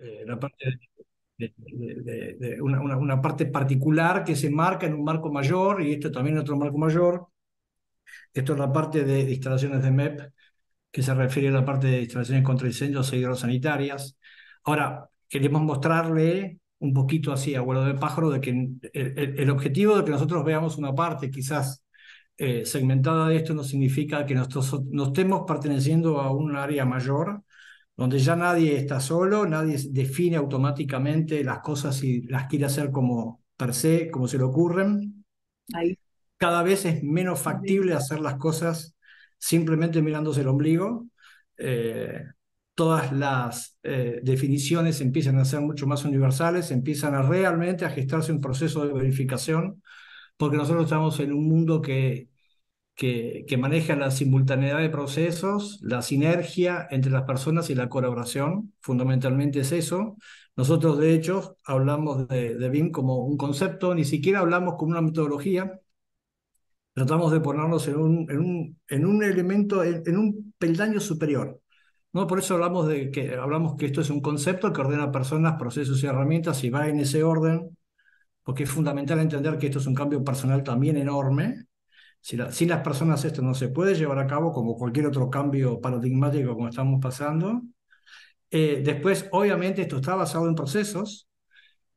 eh, la parte de, una, una, parte particular que se marca en un marco mayor y esto también en otro marco mayor. Esto es la parte de instalaciones de MEP que se refiere a la parte de instalaciones contra incendios e hidrosanitarias. Ahora, queremos mostrarle un poquito así, a vuelo de pájaro, de que el, el, objetivo de que nosotros veamos una parte quizás eh, segmentada de esto no significa que nosotros no estemos perteneciendo a un área mayor, donde ya nadie está solo, nadie define automáticamente las cosas y las quiere hacer como per se, como se le ocurren. Cada vez es menos factible hacer las cosas simplemente mirándose el ombligo. Eh, todas las eh, definiciones empiezan a ser mucho más universales, empiezan a realmente a gestarse un proceso de verificación, porque nosotros estamos en un mundo que que, maneja la simultaneidad de procesos, la sinergia entre las personas y la colaboración. Fundamentalmente es eso. Nosotros, de hecho, hablamos de, de BIM como un concepto, ni siquiera hablamos como una metodología. Tratamos de ponernos en un, en un, en un elemento, en, un peldaño superior. ¿no? Por eso hablamos de que, hablamos que esto es un concepto que ordena personas, procesos y herramientas y va en ese orden, porque es fundamental entender que esto es un cambio personal también enorme sin las personas esto no se puede llevar a cabo como cualquier otro cambio paradigmático como estamos pasando. Eh, después, obviamente, esto está basado en procesos.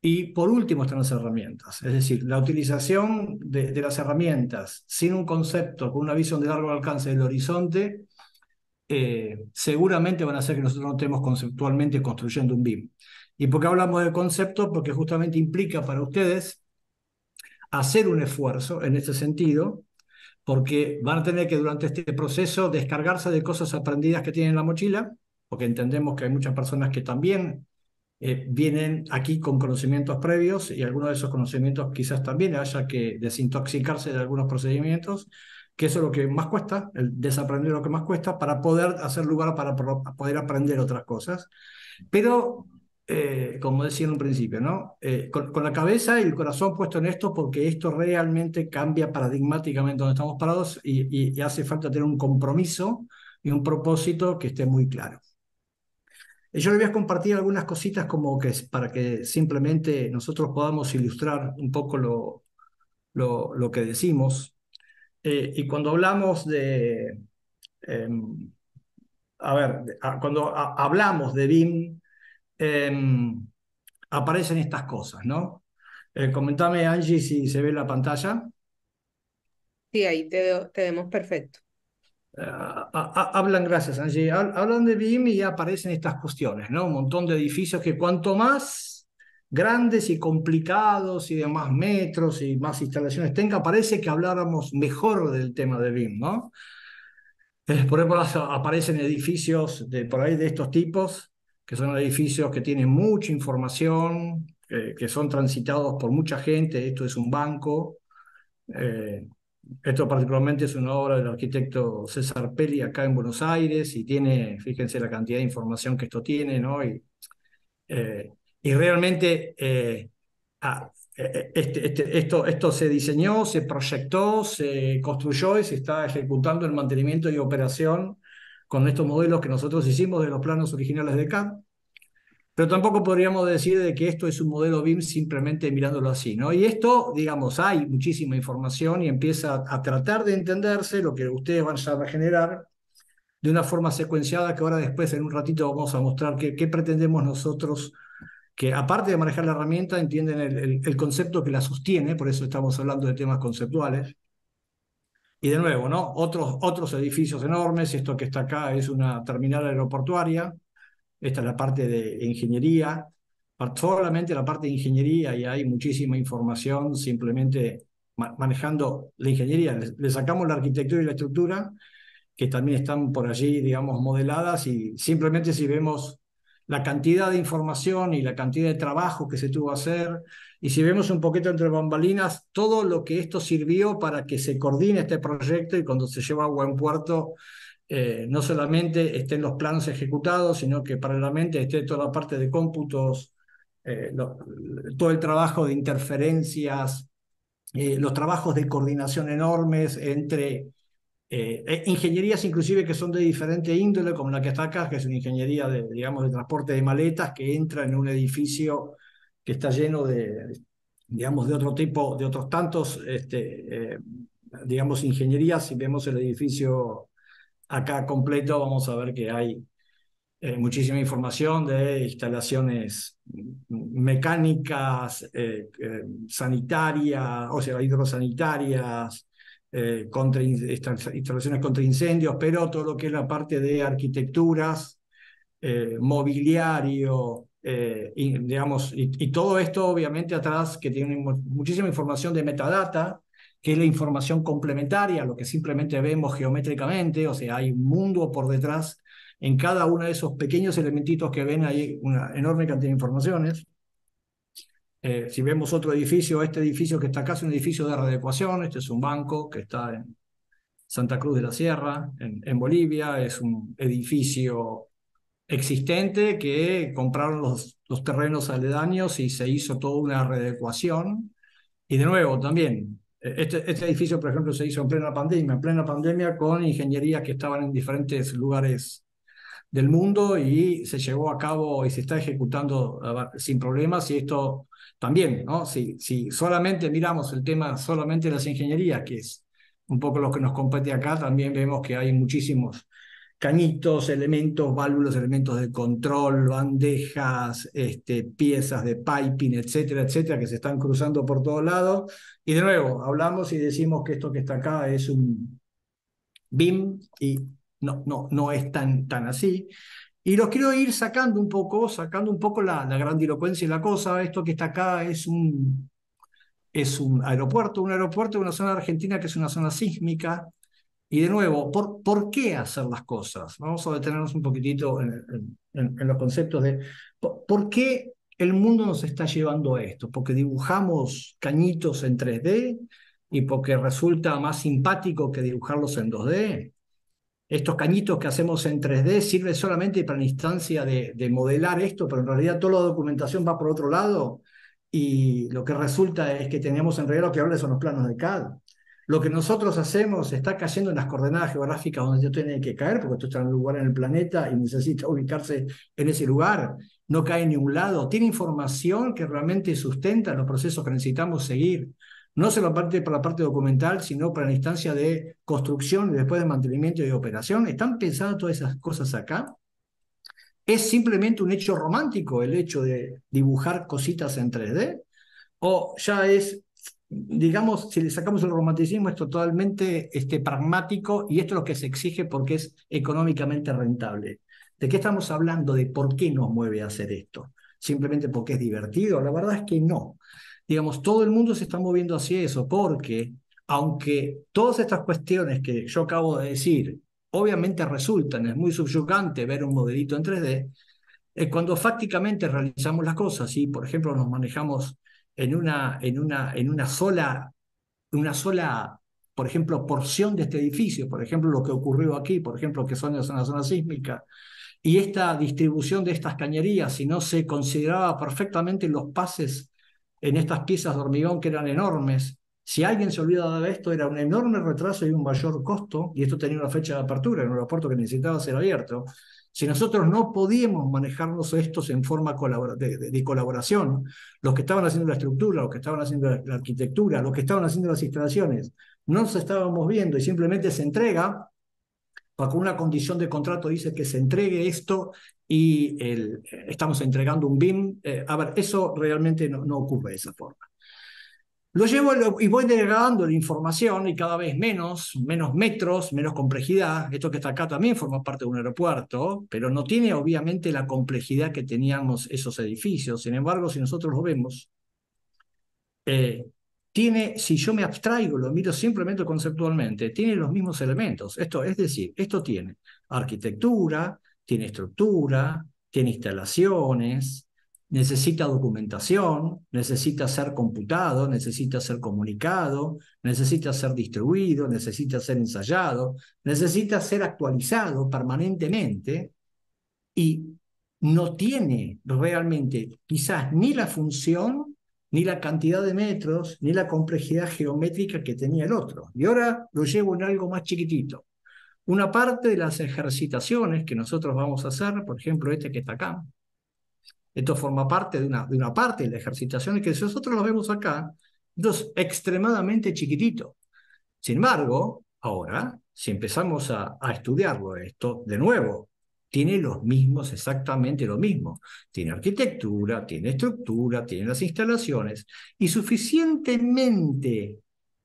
Y por último están las herramientas. Es decir, la utilización de, las herramientas sin un concepto, con una visión de largo alcance del horizonte, eh, seguramente van a hacer que nosotros no estemos conceptualmente construyendo un BIM. ¿Y por qué hablamos de concepto? Porque justamente implica para ustedes hacer un esfuerzo en este sentido porque van a tener que durante este proceso descargarse de cosas aprendidas que tienen en la mochila, porque entendemos que hay muchas personas que también eh, vienen aquí con conocimientos previos y algunos de esos conocimientos quizás también haya que desintoxicarse de algunos procedimientos, que eso es lo que más cuesta, el desaprender lo que más cuesta para poder hacer lugar para poder aprender otras cosas. Pero eh, como decía en un principio, ¿no? Eh, con, la cabeza y el corazón puesto en esto porque esto realmente cambia paradigmáticamente donde estamos parados y, hace falta tener un compromiso y un propósito que esté muy claro. Eh, yo le voy a compartir algunas cositas como que para que simplemente nosotros podamos ilustrar un poco lo, lo, que decimos. y cuando hablamos de, em, a ver, cuando hablamos de BIM, Em, aparecen estas cosas, ¿no? Eh, comentame, Angie, si se ve la pantalla. Sí, ahí te, vemos perfecto. Eh, hablan, gracias, Angie. Hablan de BIM y aparecen estas cuestiones, ¿no? Un montón de edificios que cuanto más grandes y complicados y de más metros y más instalaciones tenga, parece que habláramos mejor del tema de BIM, ¿no? Por ejemplo, aparecen edificios de por ahí de estos tipos que son edificios que tienen mucha información, que son transitados por mucha gente. Esto es un banco. Eh, esto particularmente es una obra del arquitecto César Pelli acá en Buenos Aires y tiene, fíjense la cantidad de información que esto tiene, ¿no? Y, eh, y realmente eh, ah, este, este, esto, esto se diseñó, se proyectó, se construyó y se está ejecutando el mantenimiento y operación con estos modelos que nosotros hicimos de los planos originales de CAD. Pero tampoco podríamos decir de que esto es un modelo BIM simplemente mirándolo así, ¿no? Y esto, digamos, hay muchísima información y empieza a, tratar de entenderse lo que ustedes van a generar de una forma secuenciada que ahora después en un ratito vamos a mostrar qué, pretendemos nosotros que aparte de manejar la herramienta entienden el, concepto que la sostiene, por eso estamos hablando de temas conceptuales, y de nuevo, ¿no? Otros, otros edificios enormes, esto que está acá es una terminal aeroportuaria, esta es la parte de ingeniería, solamente la parte de ingeniería y hay muchísima información simplemente manejando la ingeniería. Le, sacamos la arquitectura y la estructura, que también están por allí, digamos, modeladas y simplemente si vemos la cantidad de información y la cantidad de trabajo que se tuvo que hacer. Y si vemos un poquito entre bambalinas, todo lo que esto sirvió para que se coordine este proyecto y cuando se lleva a buen puerto, eh, no solamente estén los planos ejecutados, sino que paralelamente esté toda la parte de cómputos, eh, todo el trabajo de interferencias, eh, los trabajos de coordinación enormes entre eh, ingenierías inclusive que son de diferente índole, como la que está acá, que es una ingeniería de, digamos, de transporte de maletas que entra en un edificio que está lleno de, digamos, de otro tipo, de otros tantos, este, digamos, ingenierías. Si vemos el edificio acá completo, vamos a ver que hay eh, muchísima información de instalaciones mecánicas, eh, eh, sanitarias, o sea, hidrosanitarias, contra, instalaciones contra incendios, pero todo lo que es la parte de arquitecturas, mobiliario, y, digamos, y, todo esto obviamente atrás que tiene muchísima información de metadata, que es la información complementaria, lo que simplemente vemos geométricamente, o sea, hay un mundo por detrás en cada uno de esos pequeños elementitos que ven hay una enorme cantidad de informaciones. Eh, si vemos otro edificio, este edificio que está acá es un edificio de readecuación, este es un banco que está en Santa Cruz de la Sierra, en, en Bolivia, es un edificio existente que compraron los, los terrenos aledaños y se hizo toda una readecuación. Y de nuevo, también, eh, este, este edificio, por ejemplo, se hizo en plena pandemia, en plena pandemia con ingenierías que estaban en diferentes lugares del mundo y se llevó a cabo y se está ejecutando sin problemas y esto también, ¿no? Si, si solamente miramos el tema solamente las ingenierías, que es un poco lo que nos compete acá, también vemos que hay muchísimos cañitos, elementos, válvulas, elementos de control, bandejas, este, piezas de piping, etcétera, etcétera, que se están cruzando por todos lados. Y de nuevo, hablamos y decimos que esto que está acá es un BIM y no, no, no es tan, tan así. Y los quiero ir sacando un poco, sacando un poco la, la grandilocuencia y la cosa. Esto que está acá es un, es un aeropuerto, un aeropuerto de una zona argentina que es una zona sísmica. Y de nuevo, ¿por, ¿por qué hacer las cosas? Vamos a detenernos un poquitito en, en, los conceptos de ¿por, qué el mundo nos está llevando a esto? Porque dibujamos cañitos en 3D y porque resulta más simpático que dibujarlos en 2D estos cañitos que hacemos en 3D sirve solamente para la instancia de, de, modelar esto, pero en realidad toda la documentación va por otro lado y lo que resulta es que tenemos en realidad lo que habla son los planos de CAD. Lo que nosotros hacemos está cayendo en las coordenadas geográficas donde tiene que caer, porque esto está en un lugar en el planeta y necesita ubicarse en ese lugar. No cae en ningún lado. Tiene información que realmente sustenta los procesos que necesitamos seguir no solo para la parte documental, sino para la instancia de construcción y después de mantenimiento y operación. ¿Están pensando todas esas cosas acá? ¿Es simplemente un hecho romántico el hecho de dibujar cositas en 3D? ¿O ya es, digamos, si le sacamos el romanticismo, es totalmente este, pragmático y esto es lo que se exige porque es económicamente rentable? ¿De qué estamos hablando? ¿De por qué nos mueve a hacer esto? ¿Simplemente porque es divertido? La verdad es que no digamos, todo el mundo se está moviendo hacia eso, porque aunque todas estas cuestiones que yo acabo de decir, obviamente resultan, es muy subyugante ver un modelito en 3D, eh, cuando fácticamente realizamos las cosas y, por ejemplo, nos manejamos en una, en una, en una sola, una sola, por ejemplo, porción de este edificio, por ejemplo, lo que ocurrió aquí, por ejemplo, que son en la zona sísmica, y esta distribución de estas cañerías, si no se consideraba perfectamente los pases en estas piezas de hormigón que eran enormes. Si alguien se olvidaba de esto, era un enorme retraso y un mayor costo, y esto tenía una fecha de apertura en un aeropuerto que necesitaba ser abierto. Si nosotros no podíamos manejarnos estos en forma de, colaboración, los que estaban haciendo la estructura, los que estaban haciendo la arquitectura, los que estaban haciendo las instalaciones, no nos estábamos viendo y simplemente se entrega, bajo una condición de contrato dice que se entregue esto y el, estamos entregando un BIM. Eh, a ver, eso realmente no, no, ocurre de esa forma. Lo llevo y voy delegando la información y cada vez menos, menos metros, menos complejidad. Esto que está acá también forma parte de un aeropuerto, pero no tiene obviamente la complejidad que teníamos esos edificios. Sin embargo, si nosotros lo vemos, eh, tiene, si yo me abstraigo, lo miro simplemente conceptualmente, tiene los mismos elementos. Esto, es decir, esto tiene arquitectura, tiene estructura, tiene instalaciones, necesita documentación, necesita ser computado, necesita ser comunicado, necesita ser distribuido, necesita ser ensayado, necesita ser actualizado permanentemente y no tiene realmente quizás ni la función ni la cantidad de metros, ni la complejidad geométrica que tenía el otro. Y ahora lo llevo en algo más chiquitito. Una parte de las ejercitaciones que nosotros vamos a hacer, por ejemplo, este que está acá, esto forma parte de una, de una parte de las ejercitaciones que nosotros lo vemos acá, es extremadamente chiquitito. Sin embargo, ahora, si empezamos a, a estudiarlo esto, de nuevo, tiene los mismos, exactamente lo mismo. Tiene arquitectura, tiene estructura, tiene las instalaciones y suficientemente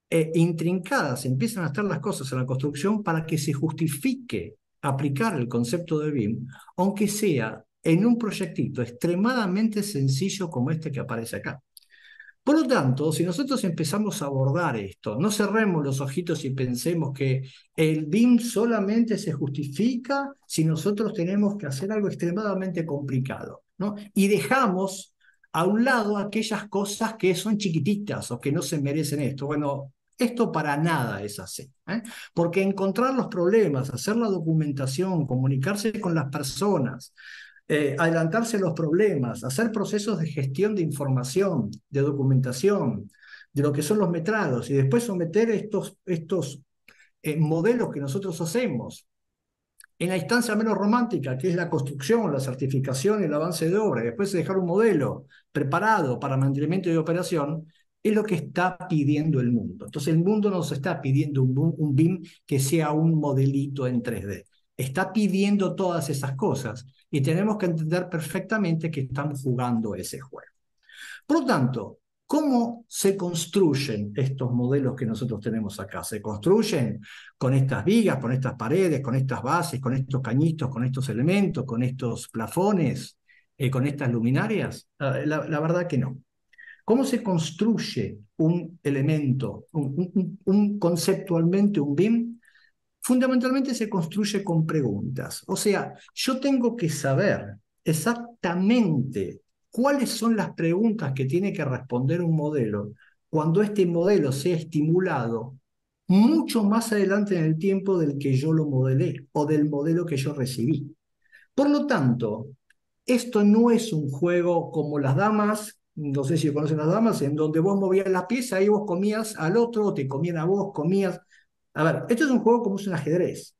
eh, intrincadas empiezan a estar las cosas en la construcción para que se justifique aplicar el concepto de BIM, aunque sea en un proyectito extremadamente sencillo como este que aparece acá. Por lo tanto, si nosotros empezamos a abordar esto, no cerremos los ojitos y pensemos que el BIM solamente se justifica si nosotros tenemos que hacer algo extremadamente complicado, ¿no? Y dejamos a un lado aquellas cosas que son chiquititas o que no se merecen esto. Bueno, esto para nada es así, ¿eh? porque encontrar los problemas, hacer la documentación, comunicarse con las personas, eh, adelantarse los problemas, hacer procesos de gestión de información, de documentación, de lo que son los metrados y después someter estos, estos eh, modelos que nosotros hacemos en la instancia menos romántica, que es la construcción, la certificación el avance de obra, y después dejar un modelo preparado para mantenimiento y operación, es lo que está pidiendo el mundo. Entonces el mundo nos está pidiendo un, un BIM que sea un modelito en 3D. Está pidiendo todas esas cosas y tenemos que entender perfectamente que estamos jugando ese juego. Por lo tanto, ¿cómo se construyen estos modelos que nosotros tenemos acá? Se construyen con estas vigas, con estas paredes, con estas bases, con estos cañitos, con estos elementos, con estos plafones, eh, con estas luminarias. Ah, la, verdad que no. ¿Cómo se construye un elemento, un conceptualmente un BIM? Fundamentalmente se construye con preguntas. O sea, yo tengo que saber exactamente cuáles son las preguntas que tiene que responder un modelo cuando este modelo sea estimulado mucho más adelante en el tiempo del que yo lo modelé o del modelo que yo recibí. Por lo tanto, esto no es un juego como las damas, no sé si conocen las damas, en donde vos movías la pieza y vos comías al otro, te comían a vos, comías. A ver, esto es un juego como es un ajedrez.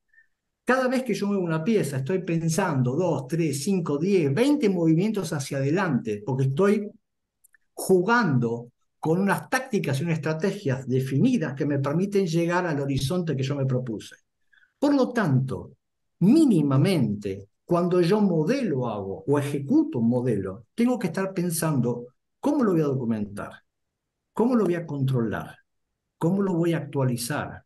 Cada vez que yo muevo una pieza, estoy pensando 2, 3, 5, 10, 20 movimientos hacia adelante, porque estoy jugando con unas tácticas y unas estrategias definidas que me permiten llegar al horizonte que yo me propuse. Por lo tanto, mínimamente, cuando yo modelo hago o ejecuto un modelo, tengo que estar pensando cómo lo voy a documentar, cómo lo voy a controlar, cómo lo voy a actualizar,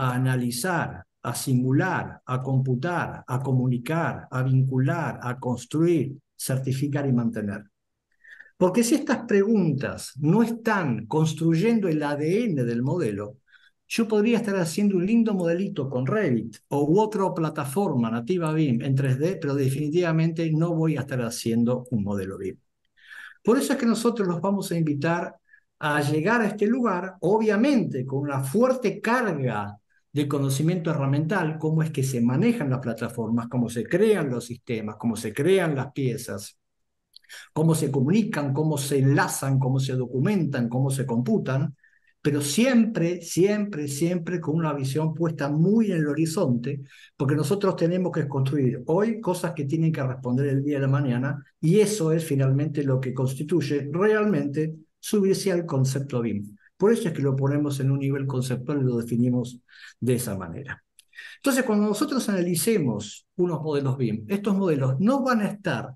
a analizar, a simular, a computar, a comunicar, a vincular, a construir, certificar y mantener. Porque si estas preguntas no están construyendo el ADN del modelo, yo podría estar haciendo un lindo modelito con Revit o u otra plataforma nativa BIM en 3D, pero definitivamente no voy a estar haciendo un modelo BIM. Por eso es que nosotros los vamos a invitar a llegar a este lugar, obviamente con una fuerte carga de conocimiento herramental, cómo es que se manejan las plataformas, cómo se crean los sistemas, cómo se crean las piezas, cómo se comunican, cómo se enlazan, cómo se documentan, cómo se computan, pero siempre, siempre, siempre con una visión puesta muy en el horizonte, porque nosotros tenemos que construir hoy cosas que tienen que responder el día de la mañana, y eso es finalmente lo que constituye realmente subirse al concepto BIM. Por eso es que lo ponemos en un nivel conceptual y lo definimos de esa manera. Entonces, cuando nosotros analicemos unos modelos BIM, estos modelos no van a estar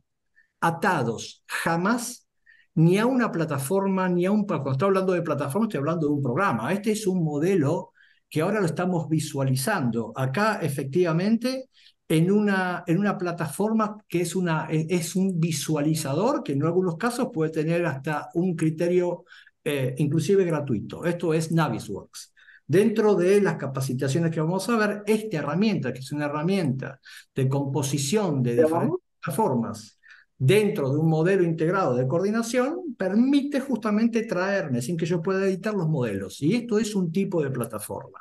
atados jamás ni a una plataforma, ni a un... Cuando estoy hablando de plataforma, estoy hablando de un programa. Este es un modelo que ahora lo estamos visualizando. Acá, efectivamente, en una, en una plataforma que es, una, es un visualizador que en algunos casos puede tener hasta un criterio eh, inclusive gratuito. Esto es Navisworks. Dentro de las capacitaciones que vamos a ver, esta herramienta, que es una herramienta de composición de diferentes plataformas dentro de un modelo integrado de coordinación, permite justamente traerme sin que yo pueda editar los modelos. Y esto es un tipo de plataforma.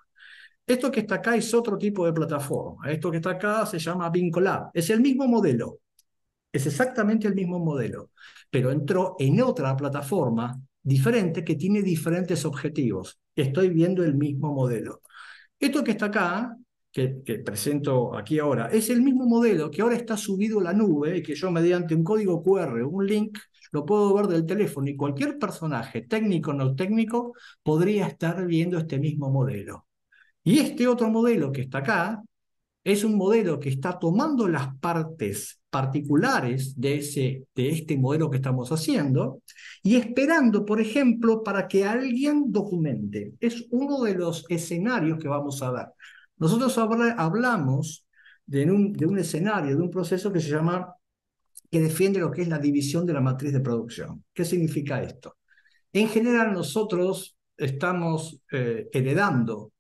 Esto que está acá es otro tipo de plataforma. Esto que está acá se llama Vincolab. Es el mismo modelo. Es exactamente el mismo modelo. Pero entró en otra plataforma diferente que tiene diferentes objetivos. Estoy viendo el mismo modelo. Esto que está acá, que, presento aquí ahora, es el mismo modelo que ahora está subido a la nube y que yo mediante un código QR, un link, lo puedo ver del teléfono y cualquier personaje, técnico o no técnico, podría estar viendo este mismo modelo. Y este otro modelo que está acá es un modelo que está tomando las partes particulares de, ese, de este modelo que estamos haciendo y esperando, por ejemplo, para que alguien documente. Es uno de los escenarios que vamos a ver. Nosotros hablamos de un, de un escenario, de un proceso que se llama, que defiende lo que es la división de la matriz de producción. ¿Qué significa esto? En general nosotros estamos eh, heredando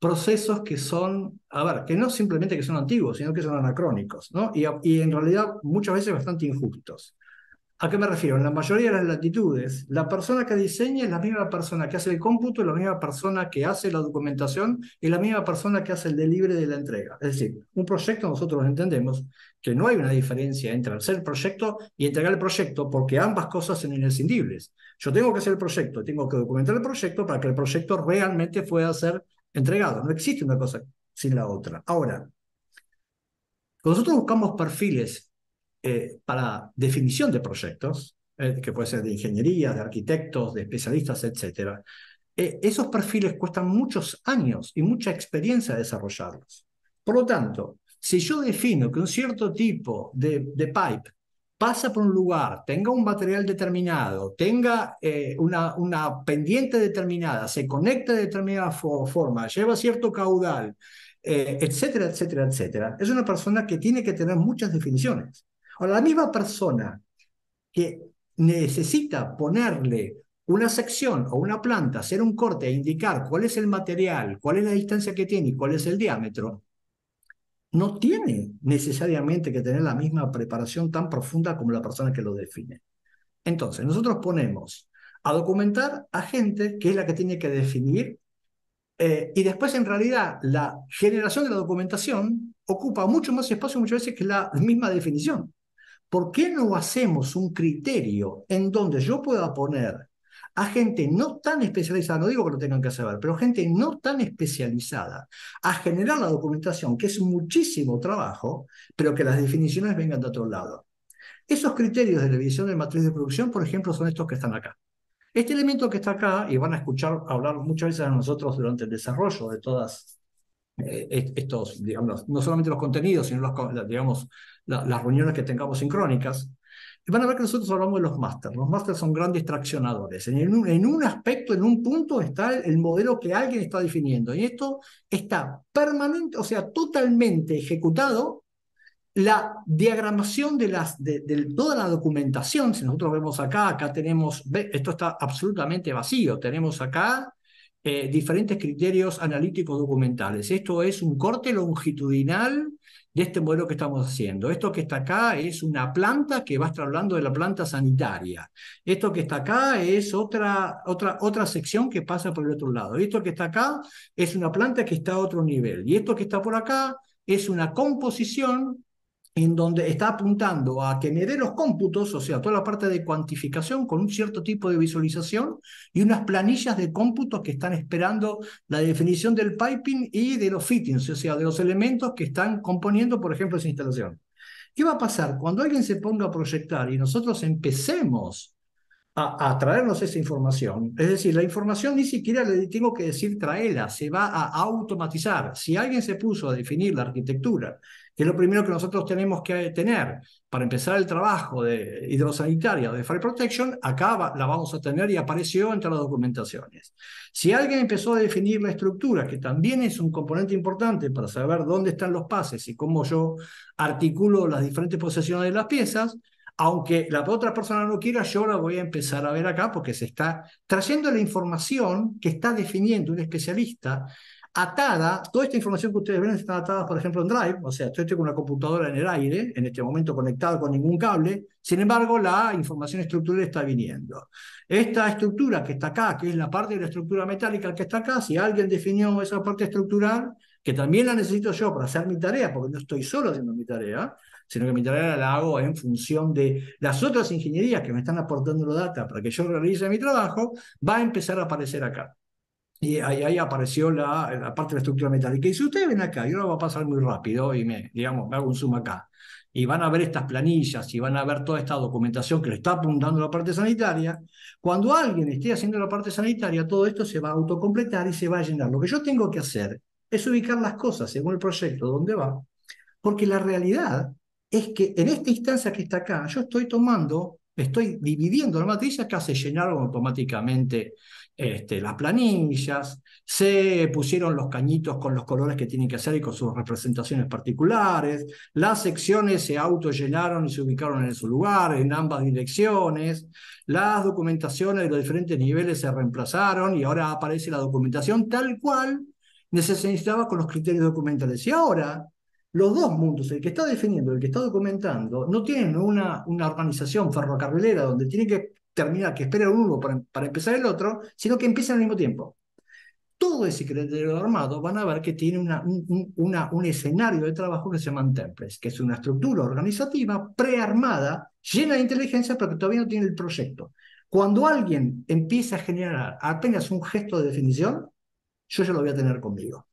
procesos que son, a ver, que no simplemente que son antiguos, sino que son anacrónicos, ¿no? Y, y en realidad muchas veces bastante injustos. ¿A qué me refiero? En la mayoría de las latitudes, la persona que diseña es la misma persona que hace el cómputo, la misma persona que hace la documentación y la misma persona que hace el delivery de la entrega. Es decir, un proyecto nosotros entendemos que no hay una diferencia entre hacer el proyecto y entregar el proyecto porque ambas cosas son inescindibles. Yo tengo que hacer el proyecto, tengo que documentar el proyecto para que el proyecto realmente pueda ser entregado. No existe una cosa sin la otra. Ahora, cuando nosotros buscamos perfiles eh, para definición de proyectos, eh, que puede ser de ingeniería, de arquitectos, de especialistas, etc., eh, esos perfiles cuestan muchos años y mucha experiencia desarrollarlos. Por lo tanto, si yo defino que un cierto tipo de, de pipe pasa por un lugar, tenga un material determinado, tenga eh, una, pendiente determinada, se conecta de determinada forma, lleva cierto caudal, eh, etcétera, etcétera, etcétera, es una persona que tiene que tener muchas definiciones. Ahora, la misma persona que necesita ponerle una sección o una planta, hacer un corte e indicar cuál es el material, cuál es la distancia que tiene y cuál es el diámetro, no tiene necesariamente que tener la misma preparación tan profunda como la persona que lo define. Entonces, nosotros ponemos a documentar a gente que es la que tiene que definir eh, y después en realidad la generación de la documentación ocupa mucho más espacio muchas veces que la misma definición. ¿Por qué no hacemos un criterio en donde yo pueda poner a gente no tan especializada, no digo que lo tengan que saber, pero gente no tan especializada a generar la documentación, que es muchísimo trabajo, pero que las definiciones vengan de otro lado. Esos criterios de revisión de matriz de producción, por ejemplo, son estos que están acá. Este elemento que está acá, y van a escuchar hablar muchas veces a nosotros durante el desarrollo de todas eh, estos, digamos, no solamente los contenidos, sino los, digamos, las reuniones que tengamos sincrónicas, van a ver que nosotros hablamos de los másteres. Los másteres son grandes traccionadores. En un, en un aspecto, en un punto, está el, modelo que alguien está definiendo. Y esto está permanente, o sea, totalmente ejecutado. La diagramación de, las, de, toda la documentación, si nosotros vemos acá, acá tenemos, esto está absolutamente vacío. Tenemos acá eh, diferentes criterios analíticos documentales. Esto es un corte longitudinal de este modelo que estamos haciendo. Esto que está acá es una planta que va a estar hablando de la planta sanitaria. Esto que está acá es otra, otra, otra sección que pasa por el otro lado. Esto que está acá es una planta que está a otro nivel. Y esto que está por acá es una composición en donde está apuntando a que me dé los cómputos, o sea, toda la parte de cuantificación con un cierto tipo de visualización y unas planillas de cómputos que están esperando la definición del piping y de los fittings, o sea, de los elementos que están componiendo, por ejemplo, esa instalación. ¿Qué va a pasar? Cuando alguien se ponga a proyectar y nosotros empecemos a, traernos esa información. Es decir, la información ni siquiera le tengo que decir traerla, se va a automatizar. Si alguien se puso a definir la arquitectura, que es lo primero que nosotros tenemos que tener para empezar el trabajo de hidrosanitaria de Fire Protection, acá la vamos a tener y apareció entre las documentaciones. Si alguien empezó a definir la estructura, que también es un componente importante para saber dónde están los pases y cómo yo articulo las diferentes posiciones de las piezas, aunque la otra persona no quiera, yo la voy a empezar a ver acá porque se está trayendo la información que está definiendo un especialista atada, toda esta información que ustedes ven está atada, por ejemplo, en Drive, o sea, estoy con una computadora en el aire, en este momento conectada con ningún cable, sin embargo, la información estructural está viniendo. Esta estructura que está acá, que es la parte de la estructura metálica que está acá, si alguien definió esa parte estructural, que también la necesito yo para hacer mi tarea, porque no estoy solo haciendo mi tarea, sino que mi tarea la hago en función de las otras ingenierías que me están aportando los datos para que yo realice mi trabajo, va a empezar a aparecer acá. Y ahí, apareció la, la, parte de la estructura metálica. Y si ustedes ven acá, yo lo voy a pasar muy rápido y me, digamos, hago un zoom acá. Y van a ver estas planillas y van a ver toda esta documentación que le está apuntando la parte sanitaria. Cuando alguien esté haciendo la parte sanitaria, todo esto se va a autocompletar y se va a llenar. Lo que yo tengo que hacer es ubicar las cosas según el proyecto, donde va, porque la realidad es que en esta instancia que está acá, yo estoy tomando, estoy dividiendo la matriz, acá se llenaron automáticamente este, las planillas, se pusieron los cañitos con los colores que tienen que hacer y con sus representaciones particulares, las secciones se autollenaron y se ubicaron en su lugar, en ambas direcciones, las documentaciones de los diferentes niveles se reemplazaron y ahora aparece la documentación tal cual necesitaba con los criterios documentales. Y ahora los dos mundos, el que está definiendo el que está documentando, no tienen una, una organización ferrocarrilera donde tiene que terminar, que espera uno para, para empezar el otro, sino que empiezan al mismo tiempo. Todo ese criterio armado van a ver que tiene una, un, un escenario de trabajo que se llama templates, que es una estructura organizativa prearmada, llena de inteligencia, pero que todavía no tiene el proyecto. Cuando alguien empieza a generar apenas un gesto de definición, yo ya lo voy a tener conmigo.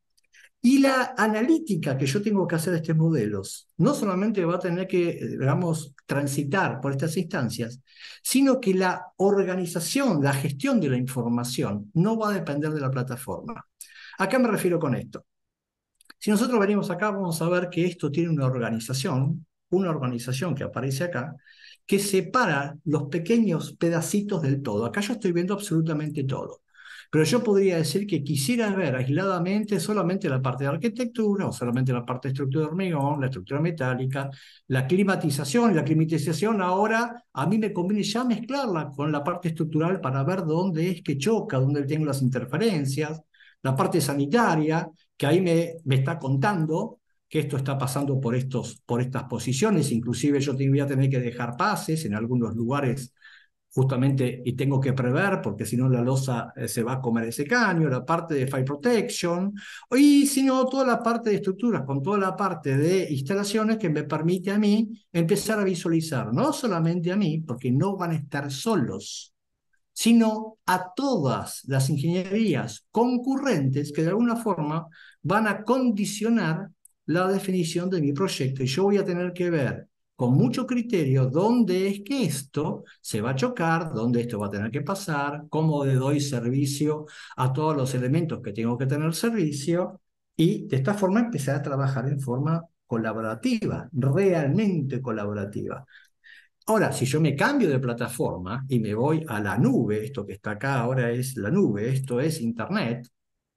Y la analítica que yo tengo que hacer de estos modelos no solamente va a tener que, digamos, transitar por estas instancias, sino que la organización, la gestión de la información no va a depender de la plataforma. ¿A qué me refiero con esto? Si nosotros venimos acá, vamos a ver que esto tiene una organización, una organización que aparece acá, que separa los pequeños pedacitos del todo. Acá yo estoy viendo absolutamente todo. Pero yo podría decir que quisiera ver aisladamente solamente la parte de arquitectura o solamente la parte de estructura de hormigón, la estructura metálica, la climatización. La climatización ahora a mí me conviene ya mezclarla con la parte estructural para ver dónde es que choca, dónde tengo las interferencias. La parte sanitaria, que ahí me, me está contando que esto está pasando por, estos, por estas posiciones, inclusive yo voy a tener que dejar pases en algunos lugares justamente y tengo que prever porque si no la losa eh, se va a comer ese caño, la parte de fire protection y si no toda la parte de estructuras con toda la parte de instalaciones que me permite a mí empezar a visualizar, no solamente a mí, porque no van a estar solos, sino a todas las ingenierías concurrentes que de alguna forma van a condicionar la definición de mi proyecto. Y yo voy a tener que ver con mucho criterio dónde es que esto se va a chocar, dónde esto va a tener que pasar, cómo le doy servicio a todos los elementos que tengo que tener servicio y de esta forma empezar a trabajar en forma colaborativa, realmente colaborativa. Ahora, si yo me cambio de plataforma y me voy a la nube, esto que está acá ahora es la nube, esto es Internet,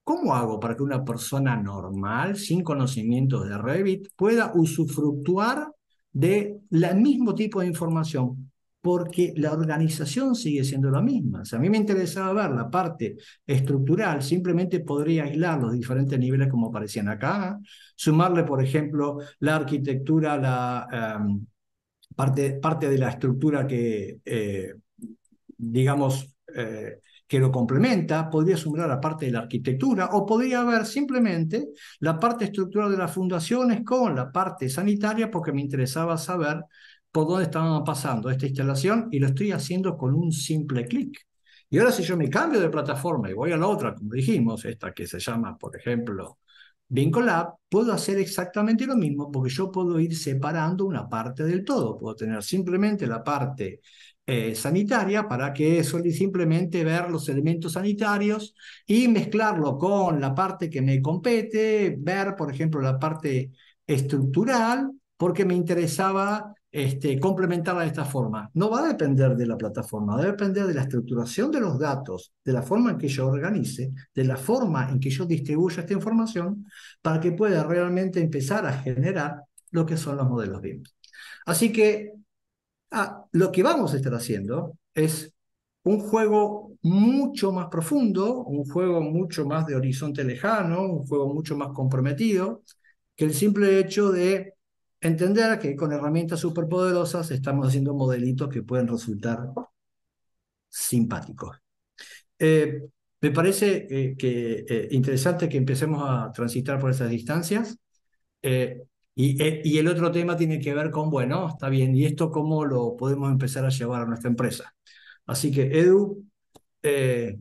¿Cómo hago para que una persona normal, sin conocimientos de Revit, pueda usufructuar de la mismo tipo de información, porque la organización sigue siendo la misma. A mí me interesaba ver la parte estructural, simplemente podría aislar los diferentes niveles como aparecían acá, sumarle, por ejemplo, la arquitectura, la em, parte, parte de la estructura que, eh, digamos, eh, que lo complementa, podría sumar la parte de la arquitectura o podría ver simplemente la parte estructural de las fundaciones con la parte sanitaria porque me interesaba saber por dónde estaban pasando esta instalación y lo estoy haciendo con un simple clic. Y ahora si yo me cambio de plataforma y voy a la otra, como dijimos, esta que se llama, por ejemplo, Vincolab, puedo hacer exactamente lo mismo porque yo puedo ir separando una parte del todo. Puedo tener simplemente la parte eh, sanitaria para que suele simplemente ver los elementos sanitarios y mezclarlo con la parte que me compete, ver, por ejemplo, la parte estructural, porque me interesaba este, complementarla de esta forma. No va a depender de la plataforma, va a depender de la estructuración de los datos, de la forma en que yo organice, de la forma en que yo distribuya esta información, para que pueda realmente empezar a generar lo que son los modelos BIM. Así que Ah, lo que vamos a estar haciendo es un juego mucho más profundo, un juego mucho más de horizonte lejano, un juego mucho más comprometido, que el simple hecho de entender que con herramientas superpoderosas estamos haciendo modelitos que pueden resultar simpáticos. Eh, Me parece eh, que, eh, interesante que empecemos a transitar por esas distancias. Y, y, el otro tema tiene que ver con, bueno, está bien, ¿y esto cómo lo podemos empezar a llevar a nuestra empresa? Así que, Edu, él,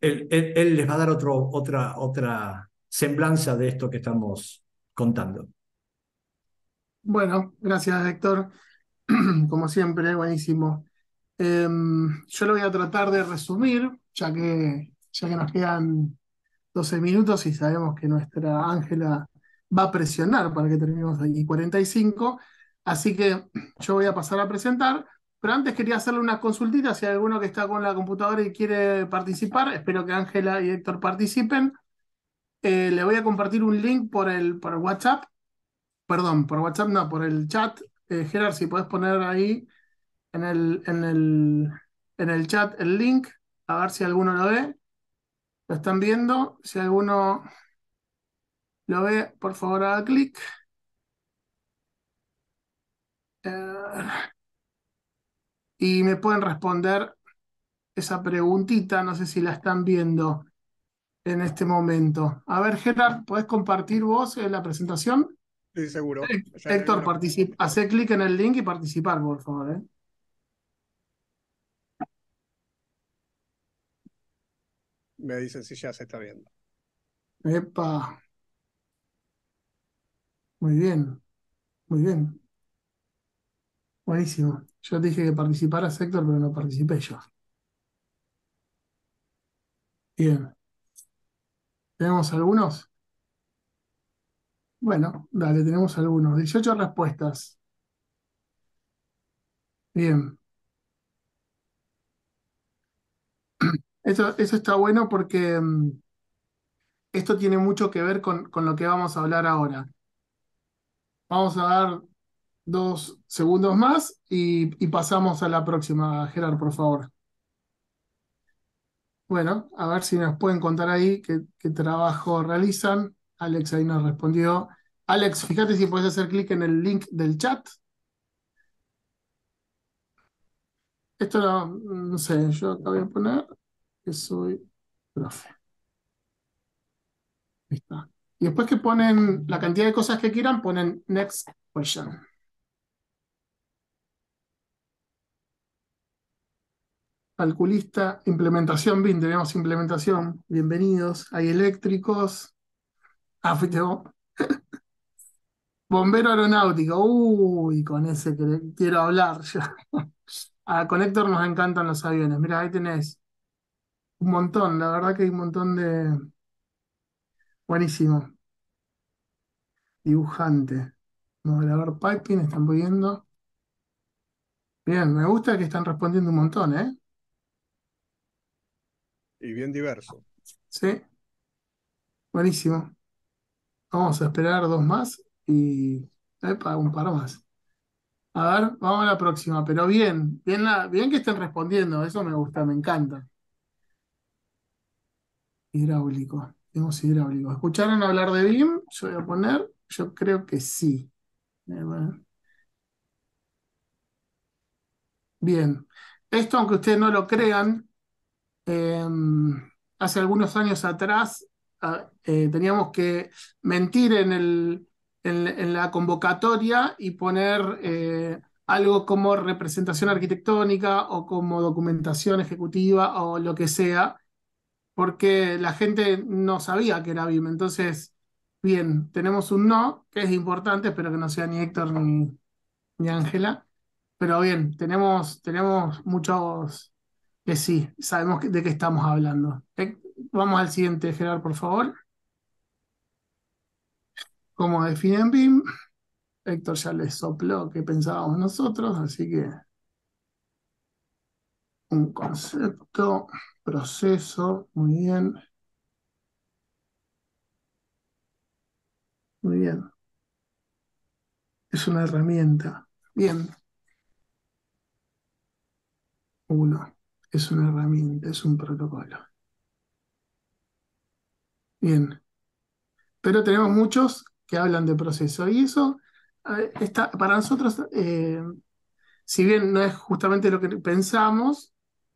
él, les va a dar otro, otra, otra semblanza de esto que estamos contando. Bueno, gracias, Héctor. Como siempre, buenísimo. Em, yo lo voy a tratar de resumir, ya que, ya que nos quedan 12 minutos y sabemos que nuestra Ángela va a presionar para que terminemos ahí 45. Así que yo voy a pasar a presentar, pero antes quería hacerle una consultita si hay alguno que está con la computadora y quiere participar. Espero que Ángela y Héctor participen. Eh, le voy a compartir un link por el, por WhatsApp. Perdón, por WhatsApp no, por el chat. Eh, Gerard, si puedes poner ahí en el, en el, en el chat el link, a ver si alguno lo ve. ¿Lo están viendo? Si alguno lo ve, por favor haga clic. Eh, y me pueden responder esa preguntita, no sé si la están viendo en este momento. A ver, Gerard, ¿puedes compartir vos eh, la presentación? Sí, seguro. Héctor, participa. Hace clic en el link y participar, por favor. Me dicen si ya se está viendo. Epa. Muy bien. Muy bien. Buenísimo. Yo dije que participara Héctor, pero no participé yo. Bien. ¿Tenemos algunos? Bueno, dale, tenemos algunos. 18 respuestas. Bien. Eso, eso está bueno porque mm, esto tiene mucho que ver con, con lo que vamos a hablar ahora. Vamos a dar dos segundos más y, y pasamos a la próxima. Gerard, por favor. Bueno, a ver si nos pueden contar ahí qué, qué trabajo realizan. Alex ahí nos respondió. Alex, fíjate si puedes hacer clic en el link del chat. Esto no, no sé, yo acabo de poner que soy profe. Ahí está. Y después que ponen la cantidad de cosas que quieran, ponen next question. Calculista, implementación BIM, tenemos implementación. Bienvenidos. Hay eléctricos. Ah, fuiste vos. Bombero aeronáutico. Uy, con ese que quiero hablar. A Connector nos encantan los aviones. Mira, ahí tenés un montón, la verdad que hay un montón de... Buenísimo. Dibujante. Modelador piping, están poniendo. Bien, me gusta que están respondiendo un montón, ¿eh? Y bien diverso. Sí. Buenísimo. Vamos a esperar dos más y epa, un par más. A ver, vamos a la próxima, pero bien, bien, la, bien que estén respondiendo, eso me gusta, me encanta. Hidráulico, tenemos hidráulico. ¿Escucharon hablar de BIM? Yo voy a poner, yo creo que sí. Eh, bien, esto aunque ustedes no lo crean, em, hace algunos años atrás ah, eh, teníamos que mentir en, el, en, la convocatoria y poner eh, algo como representación arquitectónica o como documentación ejecutiva o lo que sea, porque la gente no sabía que era BIM. Entonces, bien, tenemos un no, que es importante, espero que no sea ni Héctor ni, Ángela, pero bien, tenemos, tenemos muchos que sí, sabemos de qué estamos hablando. Vamos al siguiente, Gerard, por favor. ¿Cómo definen BIM? Héctor ya les sopló que pensábamos nosotros, así que un concepto Proceso, muy bien. Muy bien. Es una herramienta. Bien. Uno. Es una herramienta, es un protocolo. Bien. Pero tenemos muchos que hablan de proceso. Y eso está, para nosotros, eh, si bien no es justamente lo que pensamos,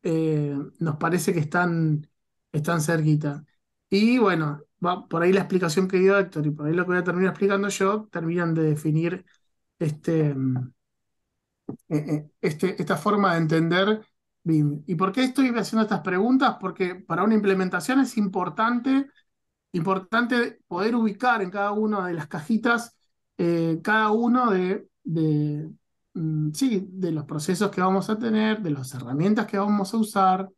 eh, nos parece que están, están cerquita. Y bueno, por ahí la explicación que dio Héctor y por ahí lo que voy a terminar explicando yo, terminan de definir este, eh, eh, este, esta forma de entender BIM. ¿Y por qué estoy haciendo estas preguntas? Porque para una implementación es importante, importante poder ubicar en cada una de las cajitas cada uno de, mm, sí, de los procesos que vamos a tener, de las herramientas que vamos a usar.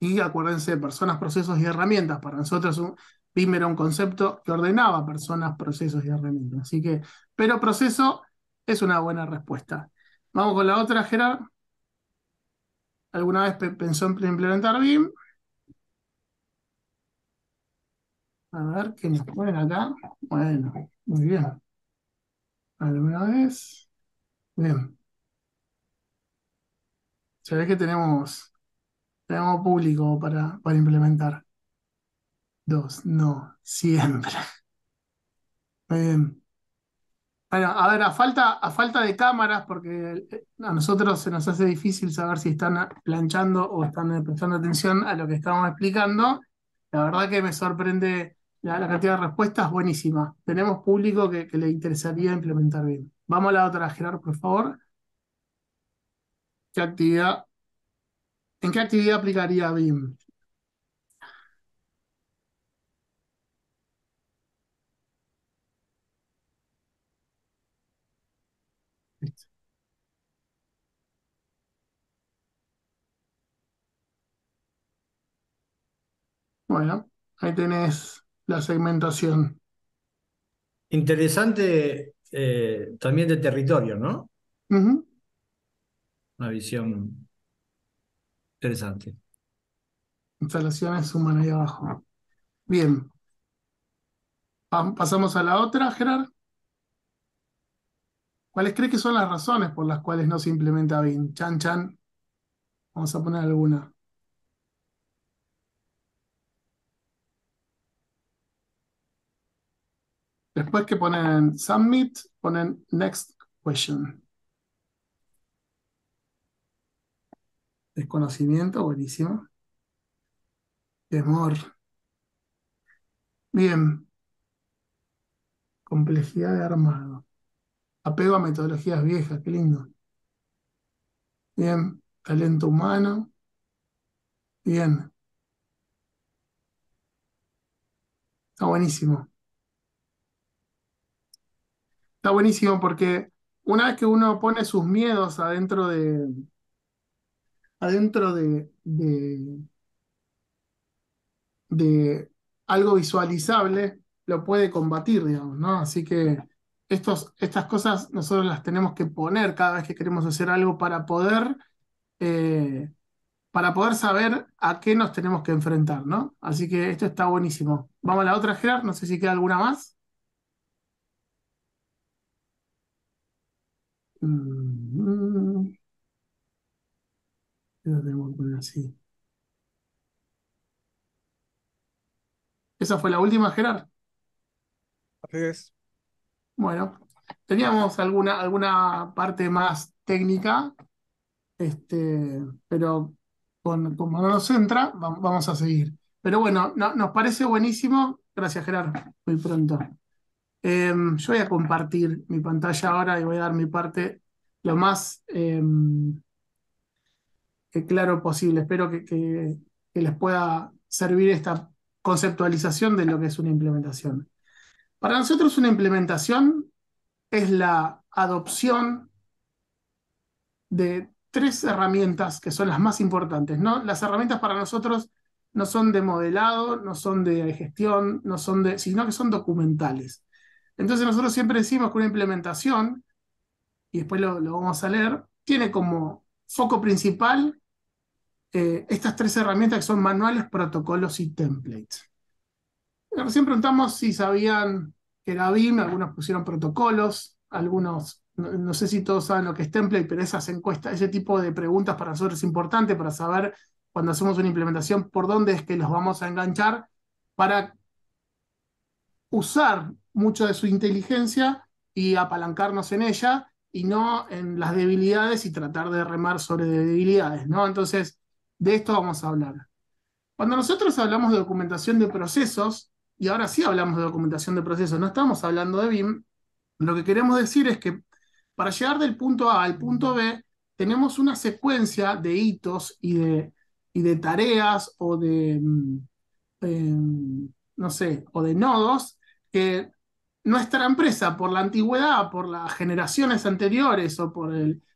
Y acuérdense, personas, procesos y herramientas. Para nosotros un, BIM era un concepto que ordenaba personas, procesos y herramientas. Así que, pero proceso es una buena respuesta. Vamos con la otra, Gerard. ¿Alguna vez pensó en implementar BIM? A ver, ¿qué nos ponen acá? Bueno, muy bien. ¿Alguna vez? Bien. Se ve que tenemos, tenemos público para, para implementar. Dos, no, siempre. Muy bien. Bueno, a ver, a falta, a falta de cámaras, porque eh, a nosotros se nos hace difícil saber si están planchando o están prestando atención a lo que estamos explicando. La verdad que me sorprende la, cantidad de respuestas, buenísima. Tenemos público que, le interesaría implementar bien. Vamos a la otra, Gerard, por favor. ¿Qué actividad? ¿En qué actividad aplicaría BIM? Bueno, ahí tenés la segmentación. Interesante eh, también de territorio, ¿no? Una visión interesante. Instalaciones suman ahí abajo. Bien. Pa- pasamos a la otra, Gerard. ¿Cuáles cree que son las razones por las cuales no se implementa BIM? Chan, chan. Vamos a poner alguna. Después que ponen submit, ponen next question. Desconocimiento, buenísimo. Temor. Bien. Complejidad de armado. Apego a metodologías viejas, qué lindo. Bien. Talento humano. Bien. Está buenísimo. Está buenísimo porque una vez que uno pone sus miedos adentro de, adentro de, de, algo visualizable, lo puede combatir, digamos, ¿no? Así que estos, estas cosas nosotros las tenemos que poner cada vez que queremos hacer algo para poder, eh, para poder saber a qué nos tenemos que enfrentar, ¿no? Así que esto está buenísimo. Vamos a la otra, Gerard, no sé si queda alguna más. Mm, Lo tenemos que poner así. ¿Esa fue la última, Gerard? Así es. Bueno, teníamos alguna, alguna parte más técnica, este, pero con, como no nos entra, va- vamos a seguir. Pero bueno, no- nos parece buenísimo. Gracias, Gerard. Muy pronto. Em, yo voy a compartir mi pantalla ahora y voy a dar mi parte lo más em, eh, claro posible. Espero que, que- les pueda servir esta conceptualización de lo que es una implementación. Para nosotros una implementación es la adopción de tres herramientas que son las más importantes, ¿no? Las herramientas para nosotros no son de modelado, no son de gestión, no son de, sino que son documentales. Entonces nosotros siempre decimos que una implementación, y después lo, vamos a leer, tiene como foco principal eh, estas tres herramientas que son manuales, protocolos y templates. Recién preguntamos si sabían que era BIM, algunos pusieron protocolos, algunos, no, no sé si todos saben lo que es template, pero esas encuestas, ese tipo de preguntas para nosotros es importante para saber cuando hacemos una implementación por dónde es que los vamos a enganchar para usar mucho de su inteligencia y apalancarnos en ella y no en las debilidades y tratar de remar sobre debilidades, ¿no? Entonces, de esto vamos a hablar. Cuando nosotros hablamos de documentación de procesos, y ahora sí hablamos de documentación de procesos, no estamos hablando de BIM, lo que queremos decir es que para llegar del punto A al punto B, tenemos una secuencia de hitos y de, y de tareas o de, mm, em, no sé, o de nodos que nuestra empresa, por la antigüedad, por las generaciones anteriores o por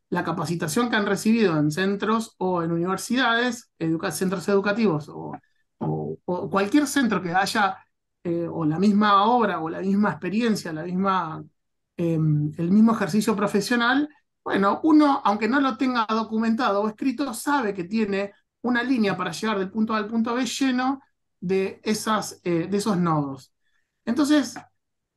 la capacitación que han recibido en centros o en universidades, centros educativos o, cualquier centro que haya eh, o la misma obra o la misma experiencia, la misma, em, el mismo ejercicio profesional, bueno, uno, aunque no lo tenga documentado o escrito, sabe que tiene una línea para llegar del punto A al punto B lleno de, esas, eh, de esos nodos. Entonces,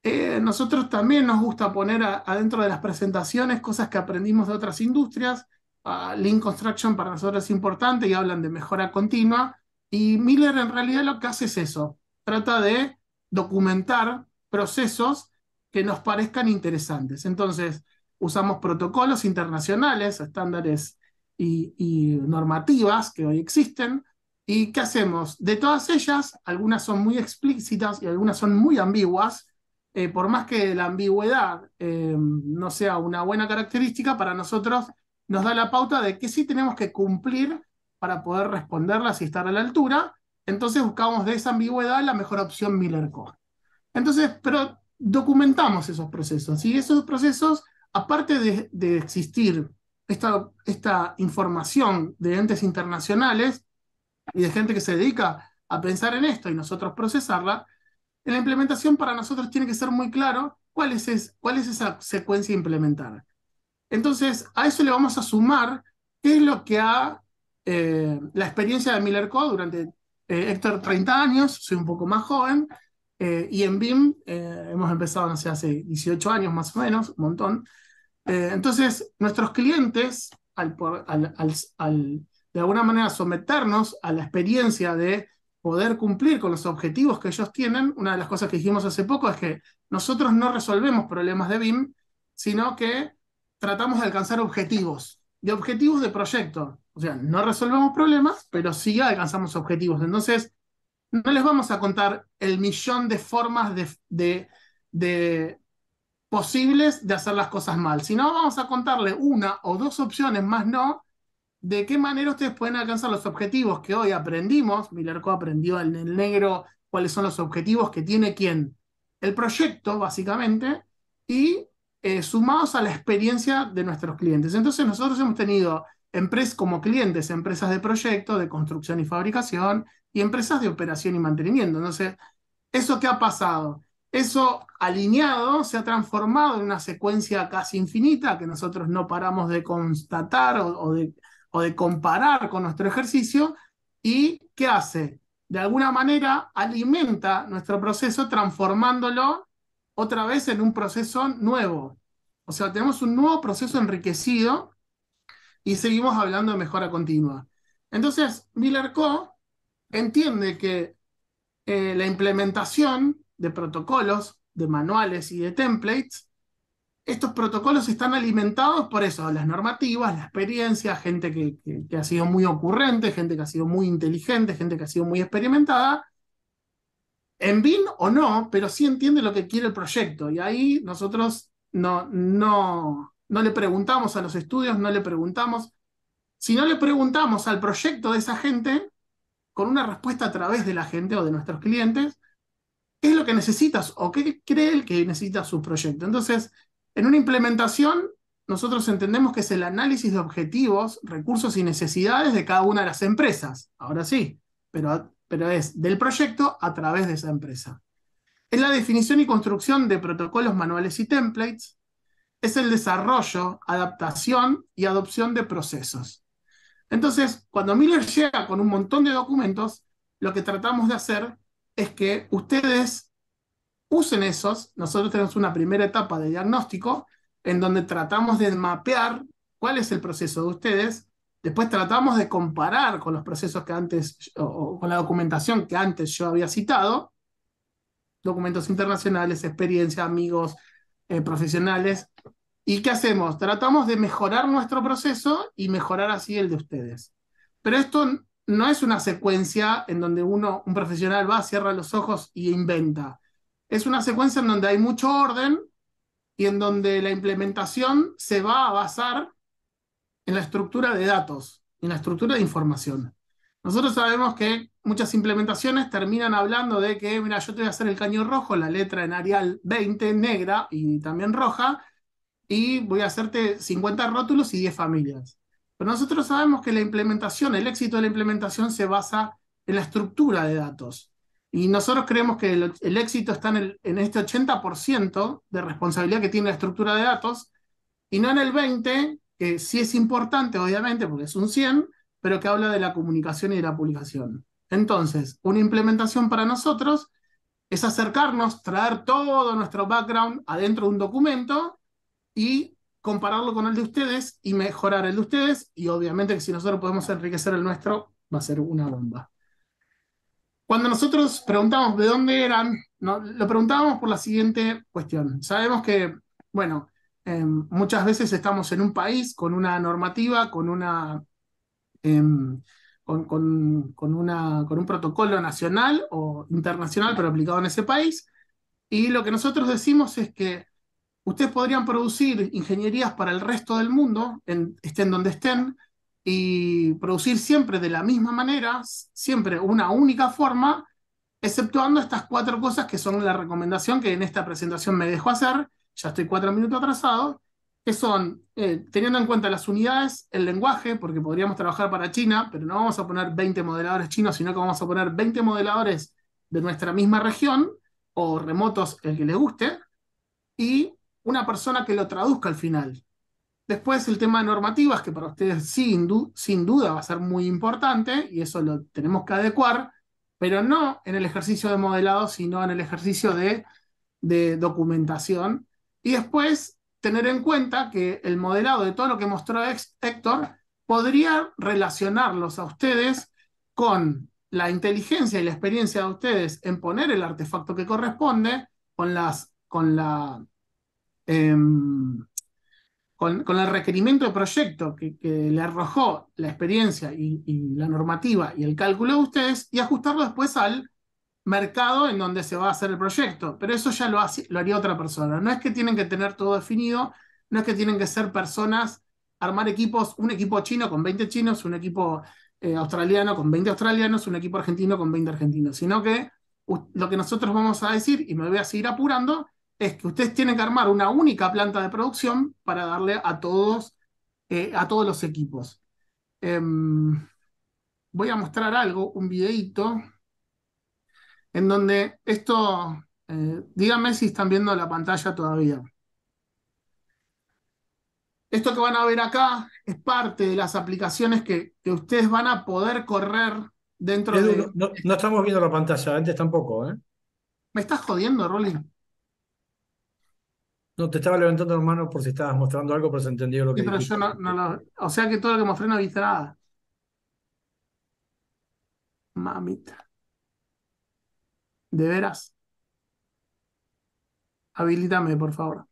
eh, nosotros también nos gusta poner adentro de las presentaciones cosas que aprendimos de otras industrias. Uh, Lean Construction para nosotros es importante y hablan de mejora continua. Y Miller en realidad lo que hace es eso. Trata de documentar procesos que nos parezcan interesantes. Entonces, usamos protocolos internacionales, estándares y, y normativas que hoy existen. ¿Y qué hacemos? De todas ellas, algunas son muy explícitas y algunas son muy ambiguas eh, por más que la ambigüedad eh, no sea una buena característica, para nosotros nos da la pauta de que sí tenemos que cumplir para poder responderlas y estar a la altura. Entonces buscamos de esa ambigüedad la mejor opción Miller-Co. Entonces, pero documentamos esos procesos. Y esos procesos, aparte de, de existir esta, esta información de entes internacionales y de gente que se dedica a pensar en esto y nosotros procesarla, en la implementación para nosotros tiene que ser muy claro cuál es, esa secuencia implementada. Entonces, a eso le vamos a sumar qué es lo que ha eh, la experiencia de Miller Code durante eh, Héctor 30 años, soy un poco más joven, eh, y en BIM hemos empezado, hace 18 años más o menos, un montón. entonces, nuestros clientes, al, de alguna manera someternos a la experiencia de poder cumplir con los objetivos que ellos tienen, una de las cosas que dijimos hace poco es que nosotros no resolvemos problemas de BIM, sino que tratamos de alcanzar objetivos, de objetivos de proyecto. O sea, no resolvemos problemas, pero sí alcanzamos objetivos. Entonces, no les vamos a contar el millón de formas de, de, de posibles de hacer las cosas mal, sino vamos a contarle una o dos opciones más no de qué manera ustedes pueden alcanzar los objetivos que hoy aprendimos. Millerco aprendió en el negro cuáles son los objetivos que tiene quién. El proyecto, básicamente, y eh, sumados a la experiencia de nuestros clientes. Entonces nosotros hemos tenido empresas como clientes, empresas de proyecto, de construcción y fabricación, y empresas de operación y mantenimiento. Entonces, ¿eso qué ha pasado? Eso alineado se ha transformado en una secuencia casi infinita que nosotros no paramos de constatar o de o de comparar con nuestro ejercicio y ¿qué hace? De alguna manera alimenta nuestro proceso transformándolo otra vez en un proceso nuevo. O sea, tenemos un nuevo proceso enriquecido y seguimos hablando de mejora continua. Entonces, Miller Co. entiende que eh, la implementación de protocolos, de manuales y de templates estos protocolos están alimentados por eso, las normativas, la experiencia, gente que, ha sido muy ocurrente, gente que ha sido muy inteligente, gente que ha sido muy experimentada, en BIM o no, pero sí entiende lo que quiere el proyecto. Y ahí nosotros no, no, no le preguntamos a los estudios, no le preguntamos, si no le preguntamos al proyecto de esa gente, con una respuesta a través de la gente o de nuestros clientes, qué es lo que necesitas o qué cree que necesita su proyecto. Entonces, en una implementación, nosotros entendemos que es el análisis de objetivos, recursos y necesidades de cada una de las empresas. Ahora sí, pero, pero es del proyecto a través de esa empresa. Es la definición y construcción de protocolos manuales y templates. Es el desarrollo, adaptación y adopción de procesos. Entonces, cuando Miller llega con un montón de documentos, lo que tratamos de hacer es que ustedes usen esos. Nosotros tenemos una primera etapa de diagnóstico en donde tratamos de mapear cuál es el proceso de ustedes. Después tratamos de comparar con los procesos que antes, o, con la documentación que antes yo había citado, documentos internacionales, experiencia, amigos, eh, profesionales. ¿Y qué hacemos? Tratamos de mejorar nuestro proceso y mejorar así el de ustedes. Pero esto no es una secuencia en donde uno, un profesional va, cierra los ojos y inventa. Es una secuencia en donde hay mucho orden y en donde la implementación se va a basar en la estructura de datos, en la estructura de información. Nosotros sabemos que muchas implementaciones terminan hablando de que, mira, yo te voy a hacer el caño rojo, la letra en Arial 20, negra y también roja, y voy a hacerte 50 rótulos y 10 familias. Pero nosotros sabemos que la implementación, el éxito de la implementación se basa en la estructura de datos. Y nosotros creemos que el, éxito está en, este 80% de responsabilidad que tiene la estructura de datos y no en el 20%, que sí es importante, obviamente, porque es un 100%, pero que habla de la comunicación y de la publicación. Entonces, una implementación para nosotros es acercarnos, traer todo nuestro background adentro de un documento y compararlo con el de ustedes y mejorar el de ustedes. Y obviamente que si nosotros podemos enriquecer el nuestro, va a ser una bomba. Cuando nosotros preguntamos de dónde eran, lo preguntábamos por la siguiente cuestión. Sabemos que, bueno, em, muchas veces estamos en un país con una normativa, con una, em, con, con, una, con un protocolo nacional o internacional, pero aplicado en ese país. Y lo que nosotros decimos es que ustedes podrían producir ingenierías para el resto del mundo, estén donde estén, y producir siempre de la misma manera, siempre una única forma, exceptuando estas cuatro cosas que son la recomendación que en esta presentación me dejo hacer, ya estoy cuatro minutos atrasado, que son, eh, teniendo en cuenta las unidades, el lenguaje, porque podríamos trabajar para China, pero no vamos a poner 20 modeladores chinos, sino que vamos a poner 20 modeladores de nuestra misma región, o remotos, el que les guste, y una persona que lo traduzca al final. Después el tema de normativas, que para ustedes sin, duda va a ser muy importante, y eso lo tenemos que adecuar, pero no en el ejercicio de modelado, sino en el ejercicio de, de documentación. Y después tener en cuenta que el modelado de todo lo que mostró Héctor podría relacionarlos a ustedes con la inteligencia y la experiencia de ustedes en poner el artefacto que corresponde, con, las, con la Em, con, el requerimiento de proyecto que, le arrojó la experiencia y, la normativa y el cálculo de ustedes y ajustarlo después al mercado en donde se va a hacer el proyecto. Pero eso ya lo, lo haría otra persona. No es que tienen que tener todo definido, no es que tienen que ser personas, armar equipos, un equipo chino con 20 chinos, un equipo eh, australiano con 20 australianos, un equipo argentino con 20 argentinos, sino que lo que nosotros vamos a decir, y me voy a seguir apurando, es que ustedes tienen que armar una única planta de producción para darle a todos, eh, a todos los equipos. Em, voy a mostrar algo, un videito, en donde esto, eh, díganme si están viendo la pantalla todavía. Esto que van a ver acá es parte de las aplicaciones que, ustedes van a poder correr dentro de... No, no, estamos viendo la pantalla, antes tampoco, ¿eh? ¿Me estás jodiendo, Rolly? No, te estaba levantando la mano por si estabas mostrando algo, pero se entendió lo que sí, pero yo no, no O sea que todo lo que mostré no viste nada. Mamita. ¿De veras? Habilítame, por favor.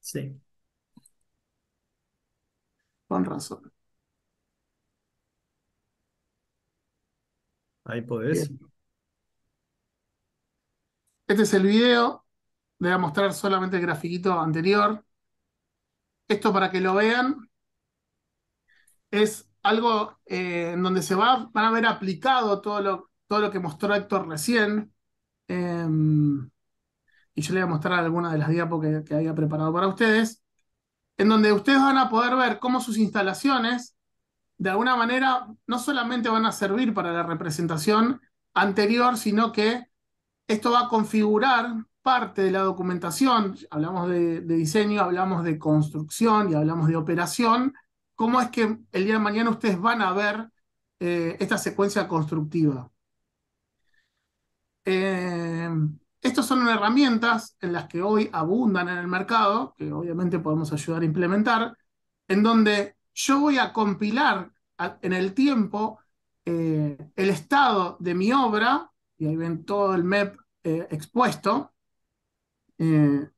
Sí. Con razón. Ahí podés. Este es el video le voy a mostrar solamente el grafiquito anterior. Esto para que lo vean es algo eh, en donde se va, van a ver aplicado todo lo, todo lo que mostró Héctor recién. Em, y yo le voy a mostrar algunas de las diapos que, que había preparado para ustedes, en donde ustedes van a poder ver cómo sus instalaciones, de alguna manera, no solamente van a servir para la representación anterior, sino que esto va a configurar parte de la documentación, hablamos de, diseño, hablamos de construcción y hablamos de operación, cómo es que el día de mañana ustedes van a ver eh, esta secuencia constructiva. Eh, estas son herramientas en las que hoy abundan en el mercado, que obviamente podemos ayudar a implementar, en donde yo voy a compilar en el tiempo eh, el estado de mi obra, y ahí ven todo el MEP expuesto, eh,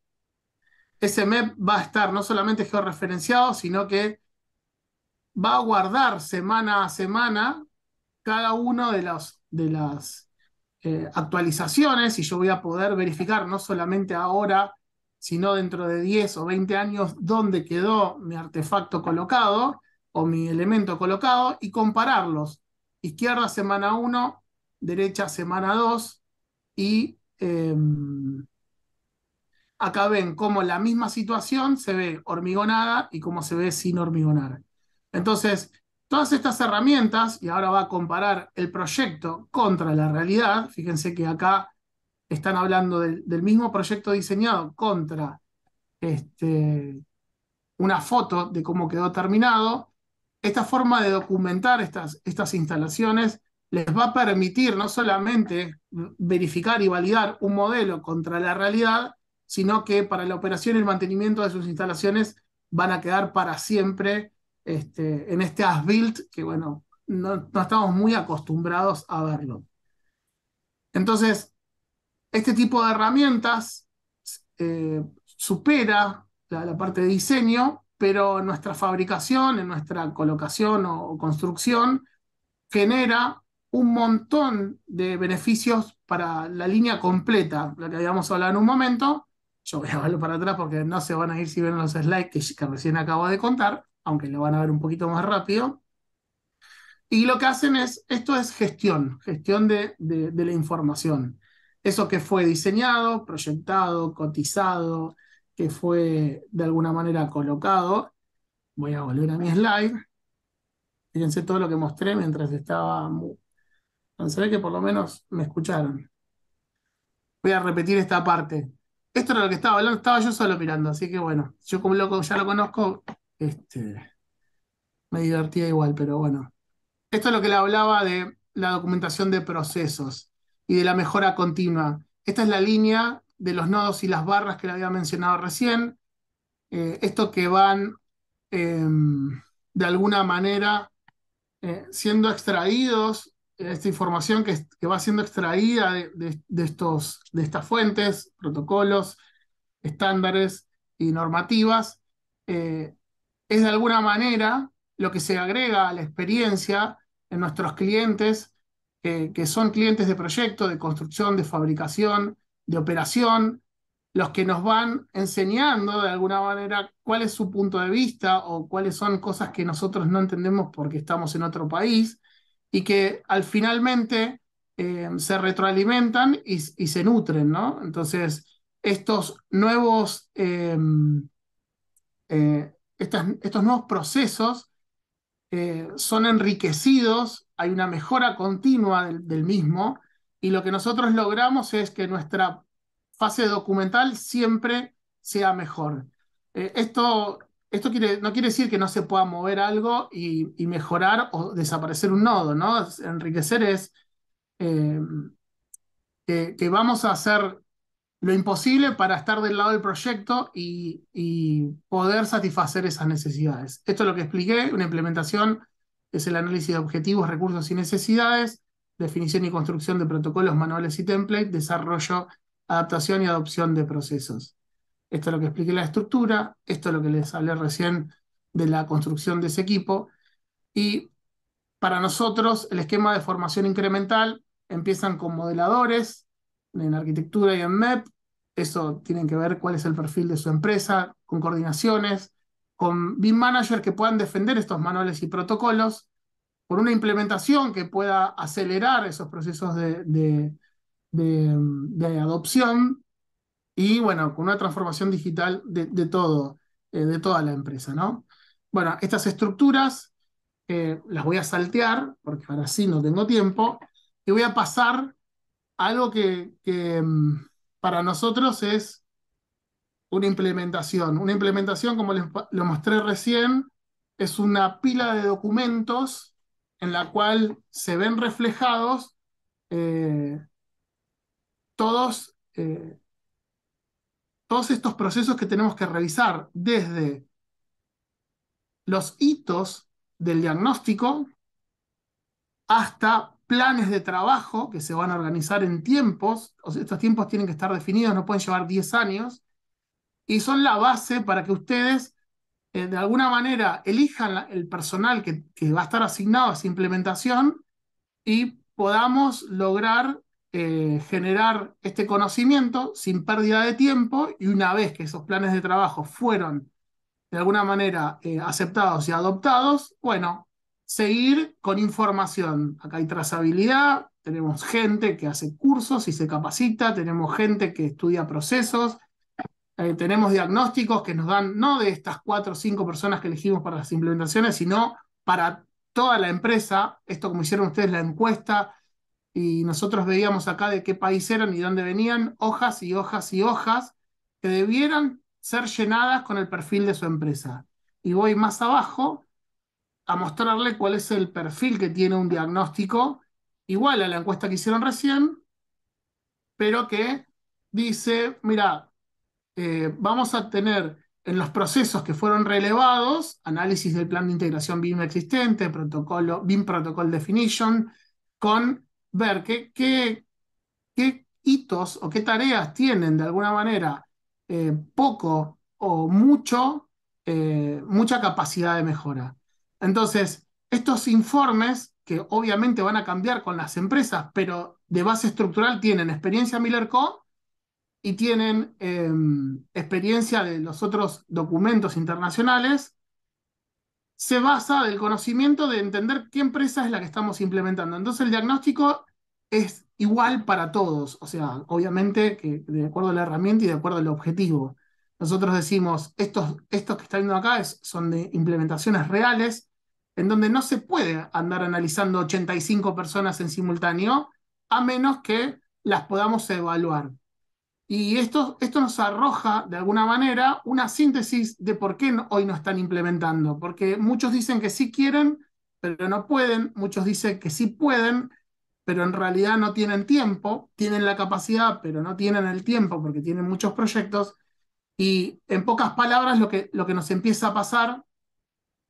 ese MEP va a estar no solamente georreferenciado, sino que va a guardar semana a semana cada uno de, de las eh, actualizaciones y yo voy a poder verificar no solamente ahora, sino dentro de 10 o 20 años dónde quedó mi artefacto colocado o mi elemento colocado y compararlos. Izquierda semana 1, derecha semana 2 y em, acá ven cómo la misma situación se ve hormigonada y cómo se ve sin hormigonar. Entonces, todas estas herramientas, y ahora va a comparar el proyecto contra la realidad, fíjense que acá están hablando del, mismo proyecto diseñado contra este, una foto de cómo quedó terminado. Esta forma de documentar estas, estas instalaciones les va a permitir no solamente verificar y validar un modelo contra la realidad, sino que para la operación y el mantenimiento de sus instalaciones van a quedar para siempre este, en este as-built que, bueno, no, estamos muy acostumbrados a verlo. Entonces, este tipo de herramientas eh, supera la, parte de diseño, pero nuestra fabricación, en nuestra colocación o construcción, genera un montón de beneficios para la línea completa, la que habíamos hablado en un momento, yo voy a verlo para atrás porque no se van a ir si ven los slides que, recién acabo de contar, aunque lo van a ver un poquito más rápido. Y lo que hacen es, esto es gestión, gestión de, de, la información. Eso que fue diseñado, proyectado, cotizado, que fue de alguna manera colocado. Voy a volver a mi slide. Fíjense todo lo que mostré mientras estaba... Ve que por lo menos me escucharon. Voy a repetir esta parte. Esto era lo que estaba hablando, estaba yo solo mirando, así que bueno, yo como loco ya lo conozco, este, me divertía igual, pero bueno. Esto es lo que le hablaba de la documentación de procesos y de la mejora continua. Esta es la línea de los nodos y las barras que le había mencionado recién. Eh, esto que van em, de alguna manera eh, siendo extraídos esta información que, va siendo extraída de, estos, de estas fuentes, protocolos, estándares y normativas, eh, es de alguna manera lo que se agrega a la experiencia en nuestros clientes, que son clientes de proyecto, de construcción, de fabricación, de operación, los que nos van enseñando de alguna manera cuál es su punto de vista o cuáles son cosas que nosotros no entendemos porque estamos en otro país y que al finalmente eh, se retroalimentan y, se nutren, ¿no? Entonces, estos nuevos, em, eh, estos nuevos procesos eh, son enriquecidos, hay una mejora continua del, mismo, y lo que nosotros logramos es que nuestra fase documental siempre sea mejor. esto esto no quiere decir que no se pueda mover algo y, mejorar o desaparecer un nodo, ¿no? Enriquecer es eh, que, vamos a hacer lo imposible para estar del lado del proyecto y, poder satisfacer esas necesidades. Esto es lo que expliqué, una implementación es el análisis de objetivos, recursos y necesidades, definición y construcción de protocolos, manuales y templates, desarrollo, adaptación y adopción de procesos. Esto es lo que expliqué la estructura, esto es lo que les hablé recién de la construcción de ese equipo. Y para nosotros, el esquema de formación incremental empiezan con modeladores en arquitectura y en MEP. Eso tiene que ver cuál es el perfil de su empresa, con coordinaciones, con BIM Manager que puedan defender estos manuales y protocolos, por una implementación que pueda acelerar esos procesos de, de adopción y bueno, con una transformación digital de, todo, eh, de toda la empresa, ¿no? Bueno, estas estructuras eh, las voy a saltear, porque ahora sí no tengo tiempo, y voy a pasar a algo que, mm, para nosotros es una implementación. Una implementación, como les lo mostré recién, es una pila de documentos en la cual se ven reflejados eh, todos todos estos procesos que tenemos que revisar desde los hitos del diagnóstico hasta planes de trabajo que se van a organizar en tiempos, estos tiempos tienen que estar definidos, no pueden llevar 10 años, y son la base para que ustedes eh, de alguna manera elijan el personal que, que, va a estar asignado a esa implementación y podamos lograr eh, generar este conocimiento sin pérdida de tiempo y una vez que esos planes de trabajo fueron de alguna manera eh, aceptados y adoptados, bueno, seguir con información. Acá hay trazabilidad, tenemos gente que hace cursos y se capacita, tenemos gente que estudia procesos, eh, tenemos diagnósticos que nos dan no de estas cuatro o cinco personas que elegimos para las implementaciones, sino para toda la empresa. Esto como hicieron ustedes la encuesta y nosotros veíamos acá de qué país eran y dónde venían, hojas y hojas y hojas que debieran ser llenadas con el perfil de su empresa. Y voy más abajo a mostrarle cuál es el perfil que tiene un diagnóstico igual a la encuesta que hicieron recién, pero que dice, mira, eh, vamos a tener en los procesos que fueron relevados, análisis del plan de integración BIM existente, protocolo, BIM Protocol Definition, con ver qué, qué, qué hitos o qué tareas tienen de alguna manera eh, poco o mucho, eh, mucha capacidad de mejora. Entonces, estos informes, que obviamente van a cambiar con las empresas, pero de base estructural tienen experiencia Miller Co y tienen em, experiencia de los otros documentos internacionales, se basa del conocimiento de entender qué empresa es la que estamos implementando. Entonces el diagnóstico es igual para todos, o sea, obviamente que de acuerdo a la herramienta y de acuerdo al objetivo. Nosotros decimos, estos, estos que están viendo acá son de implementaciones reales, en donde no se puede andar analizando 85 personas en simultáneo, a menos que las podamos evaluar. Y esto, esto nos arroja, de alguna manera, una síntesis de por qué hoy no están implementando. Porque muchos dicen que sí quieren, pero no pueden. Muchos dicen que sí pueden, pero en realidad no tienen tiempo. Tienen la capacidad, pero no tienen el tiempo porque tienen muchos proyectos. Y en pocas palabras, lo que, lo que nos empieza a pasar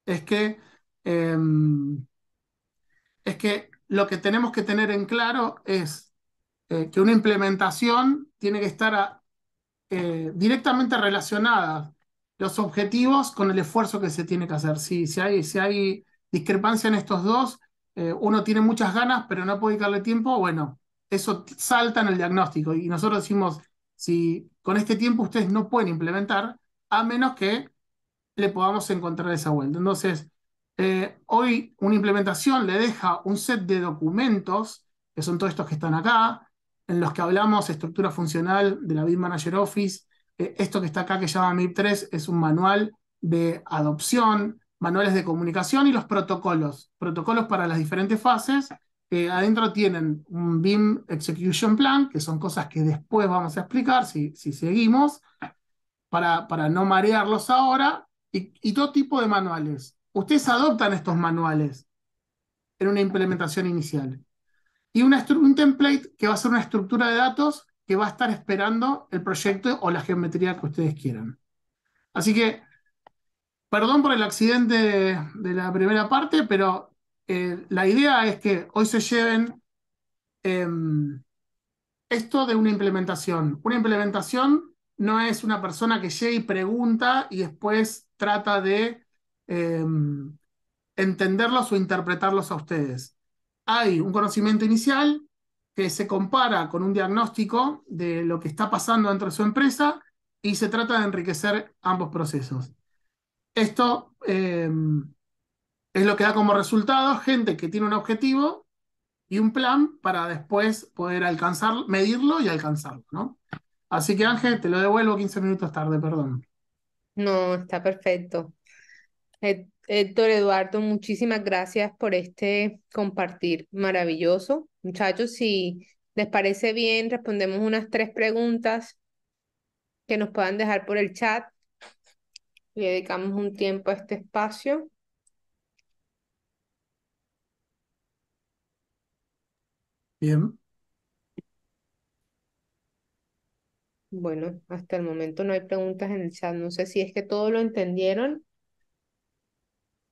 es que, em, es que lo que tenemos que tener en claro es eh, que una implementación tiene que estar eh, directamente relacionada los objetivos con el esfuerzo que se tiene que hacer. Si, si, hay, si hay discrepancia en estos dos, eh, uno tiene muchas ganas, pero no puede dedicarle tiempo, bueno, eso salta en el diagnóstico. Y nosotros decimos, si con este tiempo ustedes no pueden implementar, a menos que le podamos encontrar esa vuelta. Entonces, hoy una implementación le deja un set de documentos, que son todos estos que están acá, en los que hablamos estructura funcional de la BIM Manager Office. Eh, esto que está acá que se llama MIP3 es un manual de adopción, manuales de comunicación y los protocolos. Protocolos para las diferentes fases. adentro tienen un BIM Execution Plan, que son cosas que después vamos a explicar si, si seguimos, para, para no marearlos ahora, y, y todo tipo de manuales. Ustedes adoptan estos manuales en una implementación inicial y un template que va a ser una estructura de datos que va a estar esperando el proyecto o la geometría que ustedes quieran. Así que, perdón por el accidente de, la primera parte, pero eh, la idea es que hoy se lleven em, esto de una implementación. Una implementación no es una persona que llega y pregunta y después trata de em, entenderlos o interpretarlos a ustedes hay un conocimiento inicial que se compara con un diagnóstico de lo que está pasando dentro de su empresa y se trata de enriquecer ambos procesos. Esto em, es lo que da como resultado gente que tiene un objetivo y un plan para después poder alcanzar, medirlo y alcanzarlo, ¿no? Así que Ángel, te lo devuelvo 15 minutos tarde, perdón. No, está perfecto. Héctor Eduardo, muchísimas gracias por este compartir maravilloso. Muchachos, si les parece bien, respondemos unas tres preguntas que nos puedan dejar por el chat y dedicamos un tiempo a este espacio. Bien. Bueno, hasta el momento no hay preguntas en el chat. No sé si es que todo lo entendieron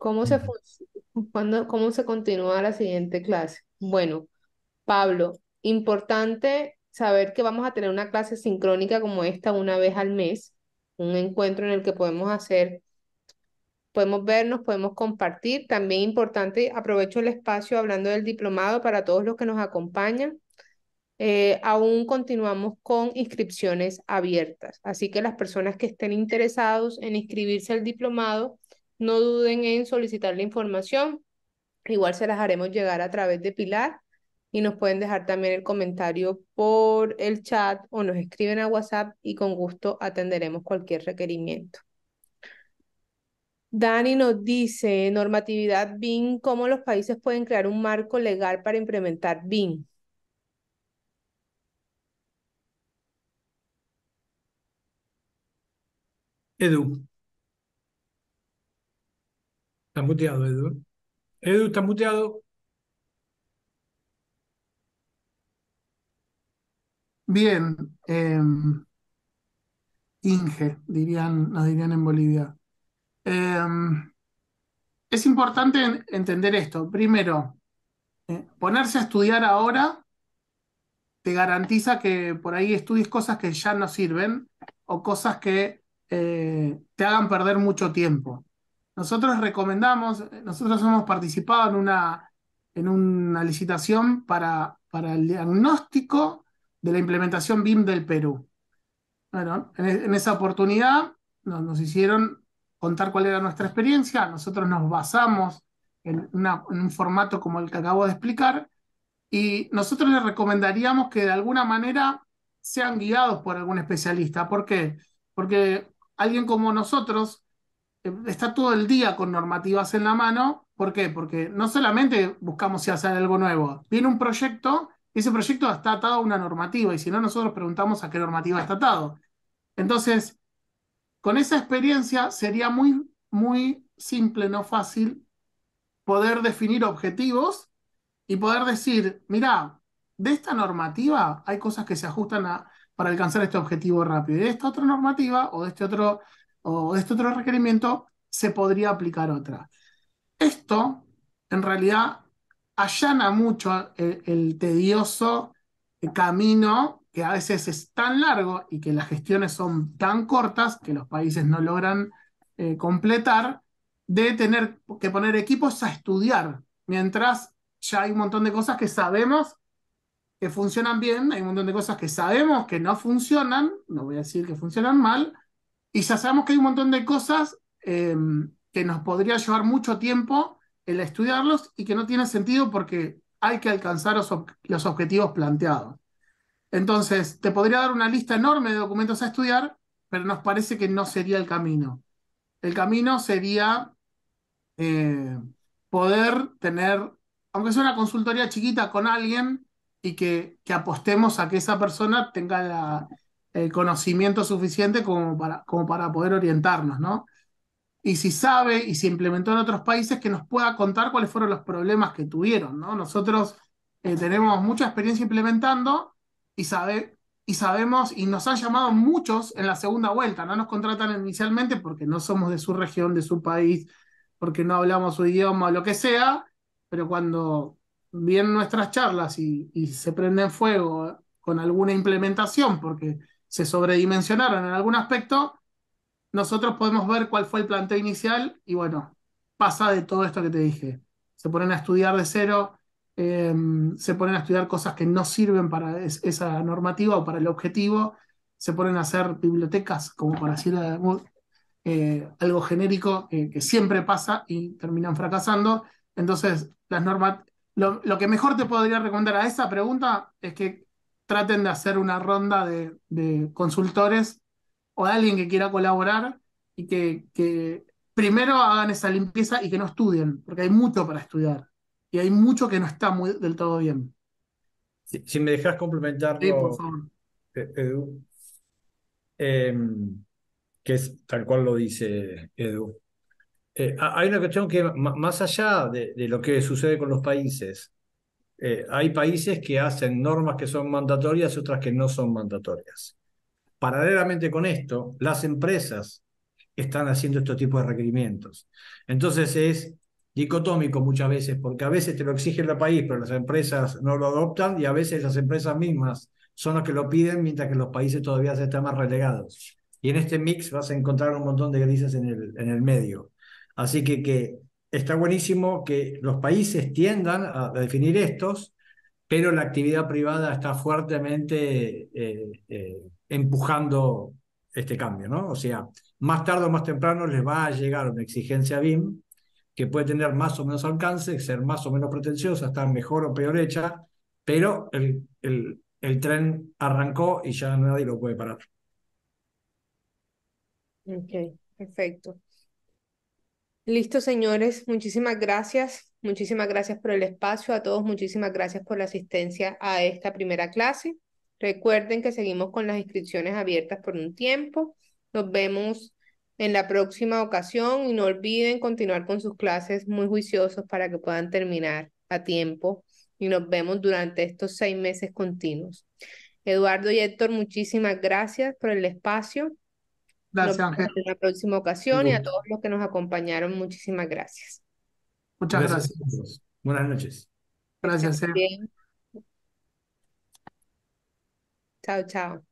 ¿Cómo se, cómo se continúa la siguiente clase? Bueno, Pablo, importante saber que vamos a tener una clase sincrónica como esta una vez al mes, un encuentro en el que podemos hacer podemos vernos, podemos compartir. También importante, aprovecho el espacio hablando del diplomado para todos los que nos acompañan. Eh, aún continuamos con inscripciones abiertas, así que las personas que estén interesados en inscribirse al diplomado, no duden en solicitar la información. Igual se las haremos llegar a través de Pilar y nos pueden dejar también el comentario por el chat o nos escriben a WhatsApp y con gusto atenderemos cualquier requerimiento. Dani nos dice, normatividad BIM, ¿cómo los países pueden crear un marco legal para implementar BIM? Edu. Está muteado, Edu. Edu, está muteado. Bien, em, Inge, dirían, nos dirían en Bolivia. Em, es importante entender esto. Primero, eh, ponerse a estudiar ahora te garantiza que por ahí estudies cosas que ya no sirven o cosas que eh, te hagan perder mucho tiempo. Nosotros recomendamos, nosotros hemos participado en una, en una licitación para, para el diagnóstico de la implementación BIM del Perú. Bueno, en, esa oportunidad nos, hicieron contar cuál era nuestra experiencia, nosotros nos basamos en, en un formato como el que acabo de explicar y nosotros les recomendaríamos que de alguna manera sean guiados por algún especialista. ¿Por qué? Porque alguien como nosotros está todo el día con normativas en la mano. ¿Por qué? Porque no solamente buscamos si hacer algo nuevo, viene un proyecto ese proyecto está atado a una normativa y si no nosotros preguntamos a qué normativa está atado. Entonces, con esa experiencia sería muy, muy simple, no fácil, poder definir objetivos y poder decir, mira, de esta normativa hay cosas que se ajustan para alcanzar este objetivo rápido. Y de esta otra normativa o de este otro, o este otro requerimiento se podría aplicar otra. Esto, en realidad, allana mucho el, tedioso camino que a veces es tan largo y que las gestiones son tan cortas que los países no logran eh, completar, de tener que poner equipos a estudiar, mientras ya hay un montón de cosas que sabemos que funcionan bien, hay un montón de cosas que sabemos que no funcionan, no voy a decir que funcionan mal, y ya sabemos que hay un montón de cosas em, que nos podría llevar mucho tiempo el estudiarlos y que no tiene sentido porque hay que alcanzar los, los objetivos planteados. Entonces, te podría dar una lista enorme de documentos a estudiar, pero nos parece que no sería el camino. El camino sería eh, poder tener, aunque sea una consultoría chiquita con alguien, y que, apostemos a que esa persona tenga el conocimiento suficiente como para, como para poder orientarnos, ¿no? Y si sabe y si implementó en otros países, que nos pueda contar cuáles fueron los problemas que tuvieron, ¿no? Nosotros eh, tenemos mucha experiencia implementando y, sabe, y sabemos, y nos han llamado muchos en la segunda vuelta, no nos contratan inicialmente porque no somos de su región, de su país, porque no hablamos su idioma o lo que sea, pero cuando vienen nuestras charlas y, se prenden fuego con alguna implementación porque se sobredimensionaron en algún aspecto, nosotros podemos ver cuál fue el planteo inicial y bueno, pasa de todo esto que te dije. Se ponen a estudiar de cero, em, se ponen a estudiar cosas que no sirven para esa normativa o para el objetivo, se ponen a hacer bibliotecas como para decir eh, algo genérico que siempre pasa y terminan fracasando. Entonces, las normas, lo, que mejor te podría recomendar a esa pregunta es que traten de hacer una ronda de, consultores o de alguien que quiera colaborar y que, primero hagan esa limpieza y que no estudien, porque hay mucho para estudiar y hay mucho que no está muy, del todo bien. Si, me dejas complementarlo, eh, Edu, em, que es tal cual lo dice Edu. Eh, hay una cuestión que más allá de, lo que sucede con los países, eh, hay países que hacen normas que son mandatorias y otras que no son mandatorias. Paralelamente con esto, las empresas están haciendo este tipo de requerimientos. Entonces es dicotómico muchas veces, porque a veces te lo exige el país, pero las empresas no lo adoptan y a veces las empresas mismas son las que lo piden, mientras que los países todavía se están más relegados. Y en este mix vas a encontrar un montón de grises en el, en el medio. Así que, que está buenísimo que los países tiendan a definir estos, pero la actividad privada está fuertemente eh, eh, empujando este cambio, ¿no? O sea, más tarde o más temprano les va a llegar una exigencia BIM que puede tener más o menos alcance, ser más o menos pretenciosa, estar mejor o peor hecha, pero el, el, el tren arrancó y ya nadie lo puede parar. Ok, perfecto. Listo, señores. Muchísimas gracias. Muchísimas gracias por el espacio. A todos, muchísimas gracias por la asistencia a esta primera clase. Recuerden que seguimos con las inscripciones abiertas por un tiempo. Nos vemos en la próxima ocasión y no olviden continuar con sus clases muy juiciosos para que puedan terminar a tiempo y nos vemos durante estos seis meses continuos. Eduardo y Héctor, muchísimas gracias por el espacio. Gracias, Nos vemos Ángel. en la próxima ocasión y a todos los que nos acompañaron, muchísimas gracias. Muchas Gracias gracias. a todos. Buenas noches. Gracias, eh. Chao, chao.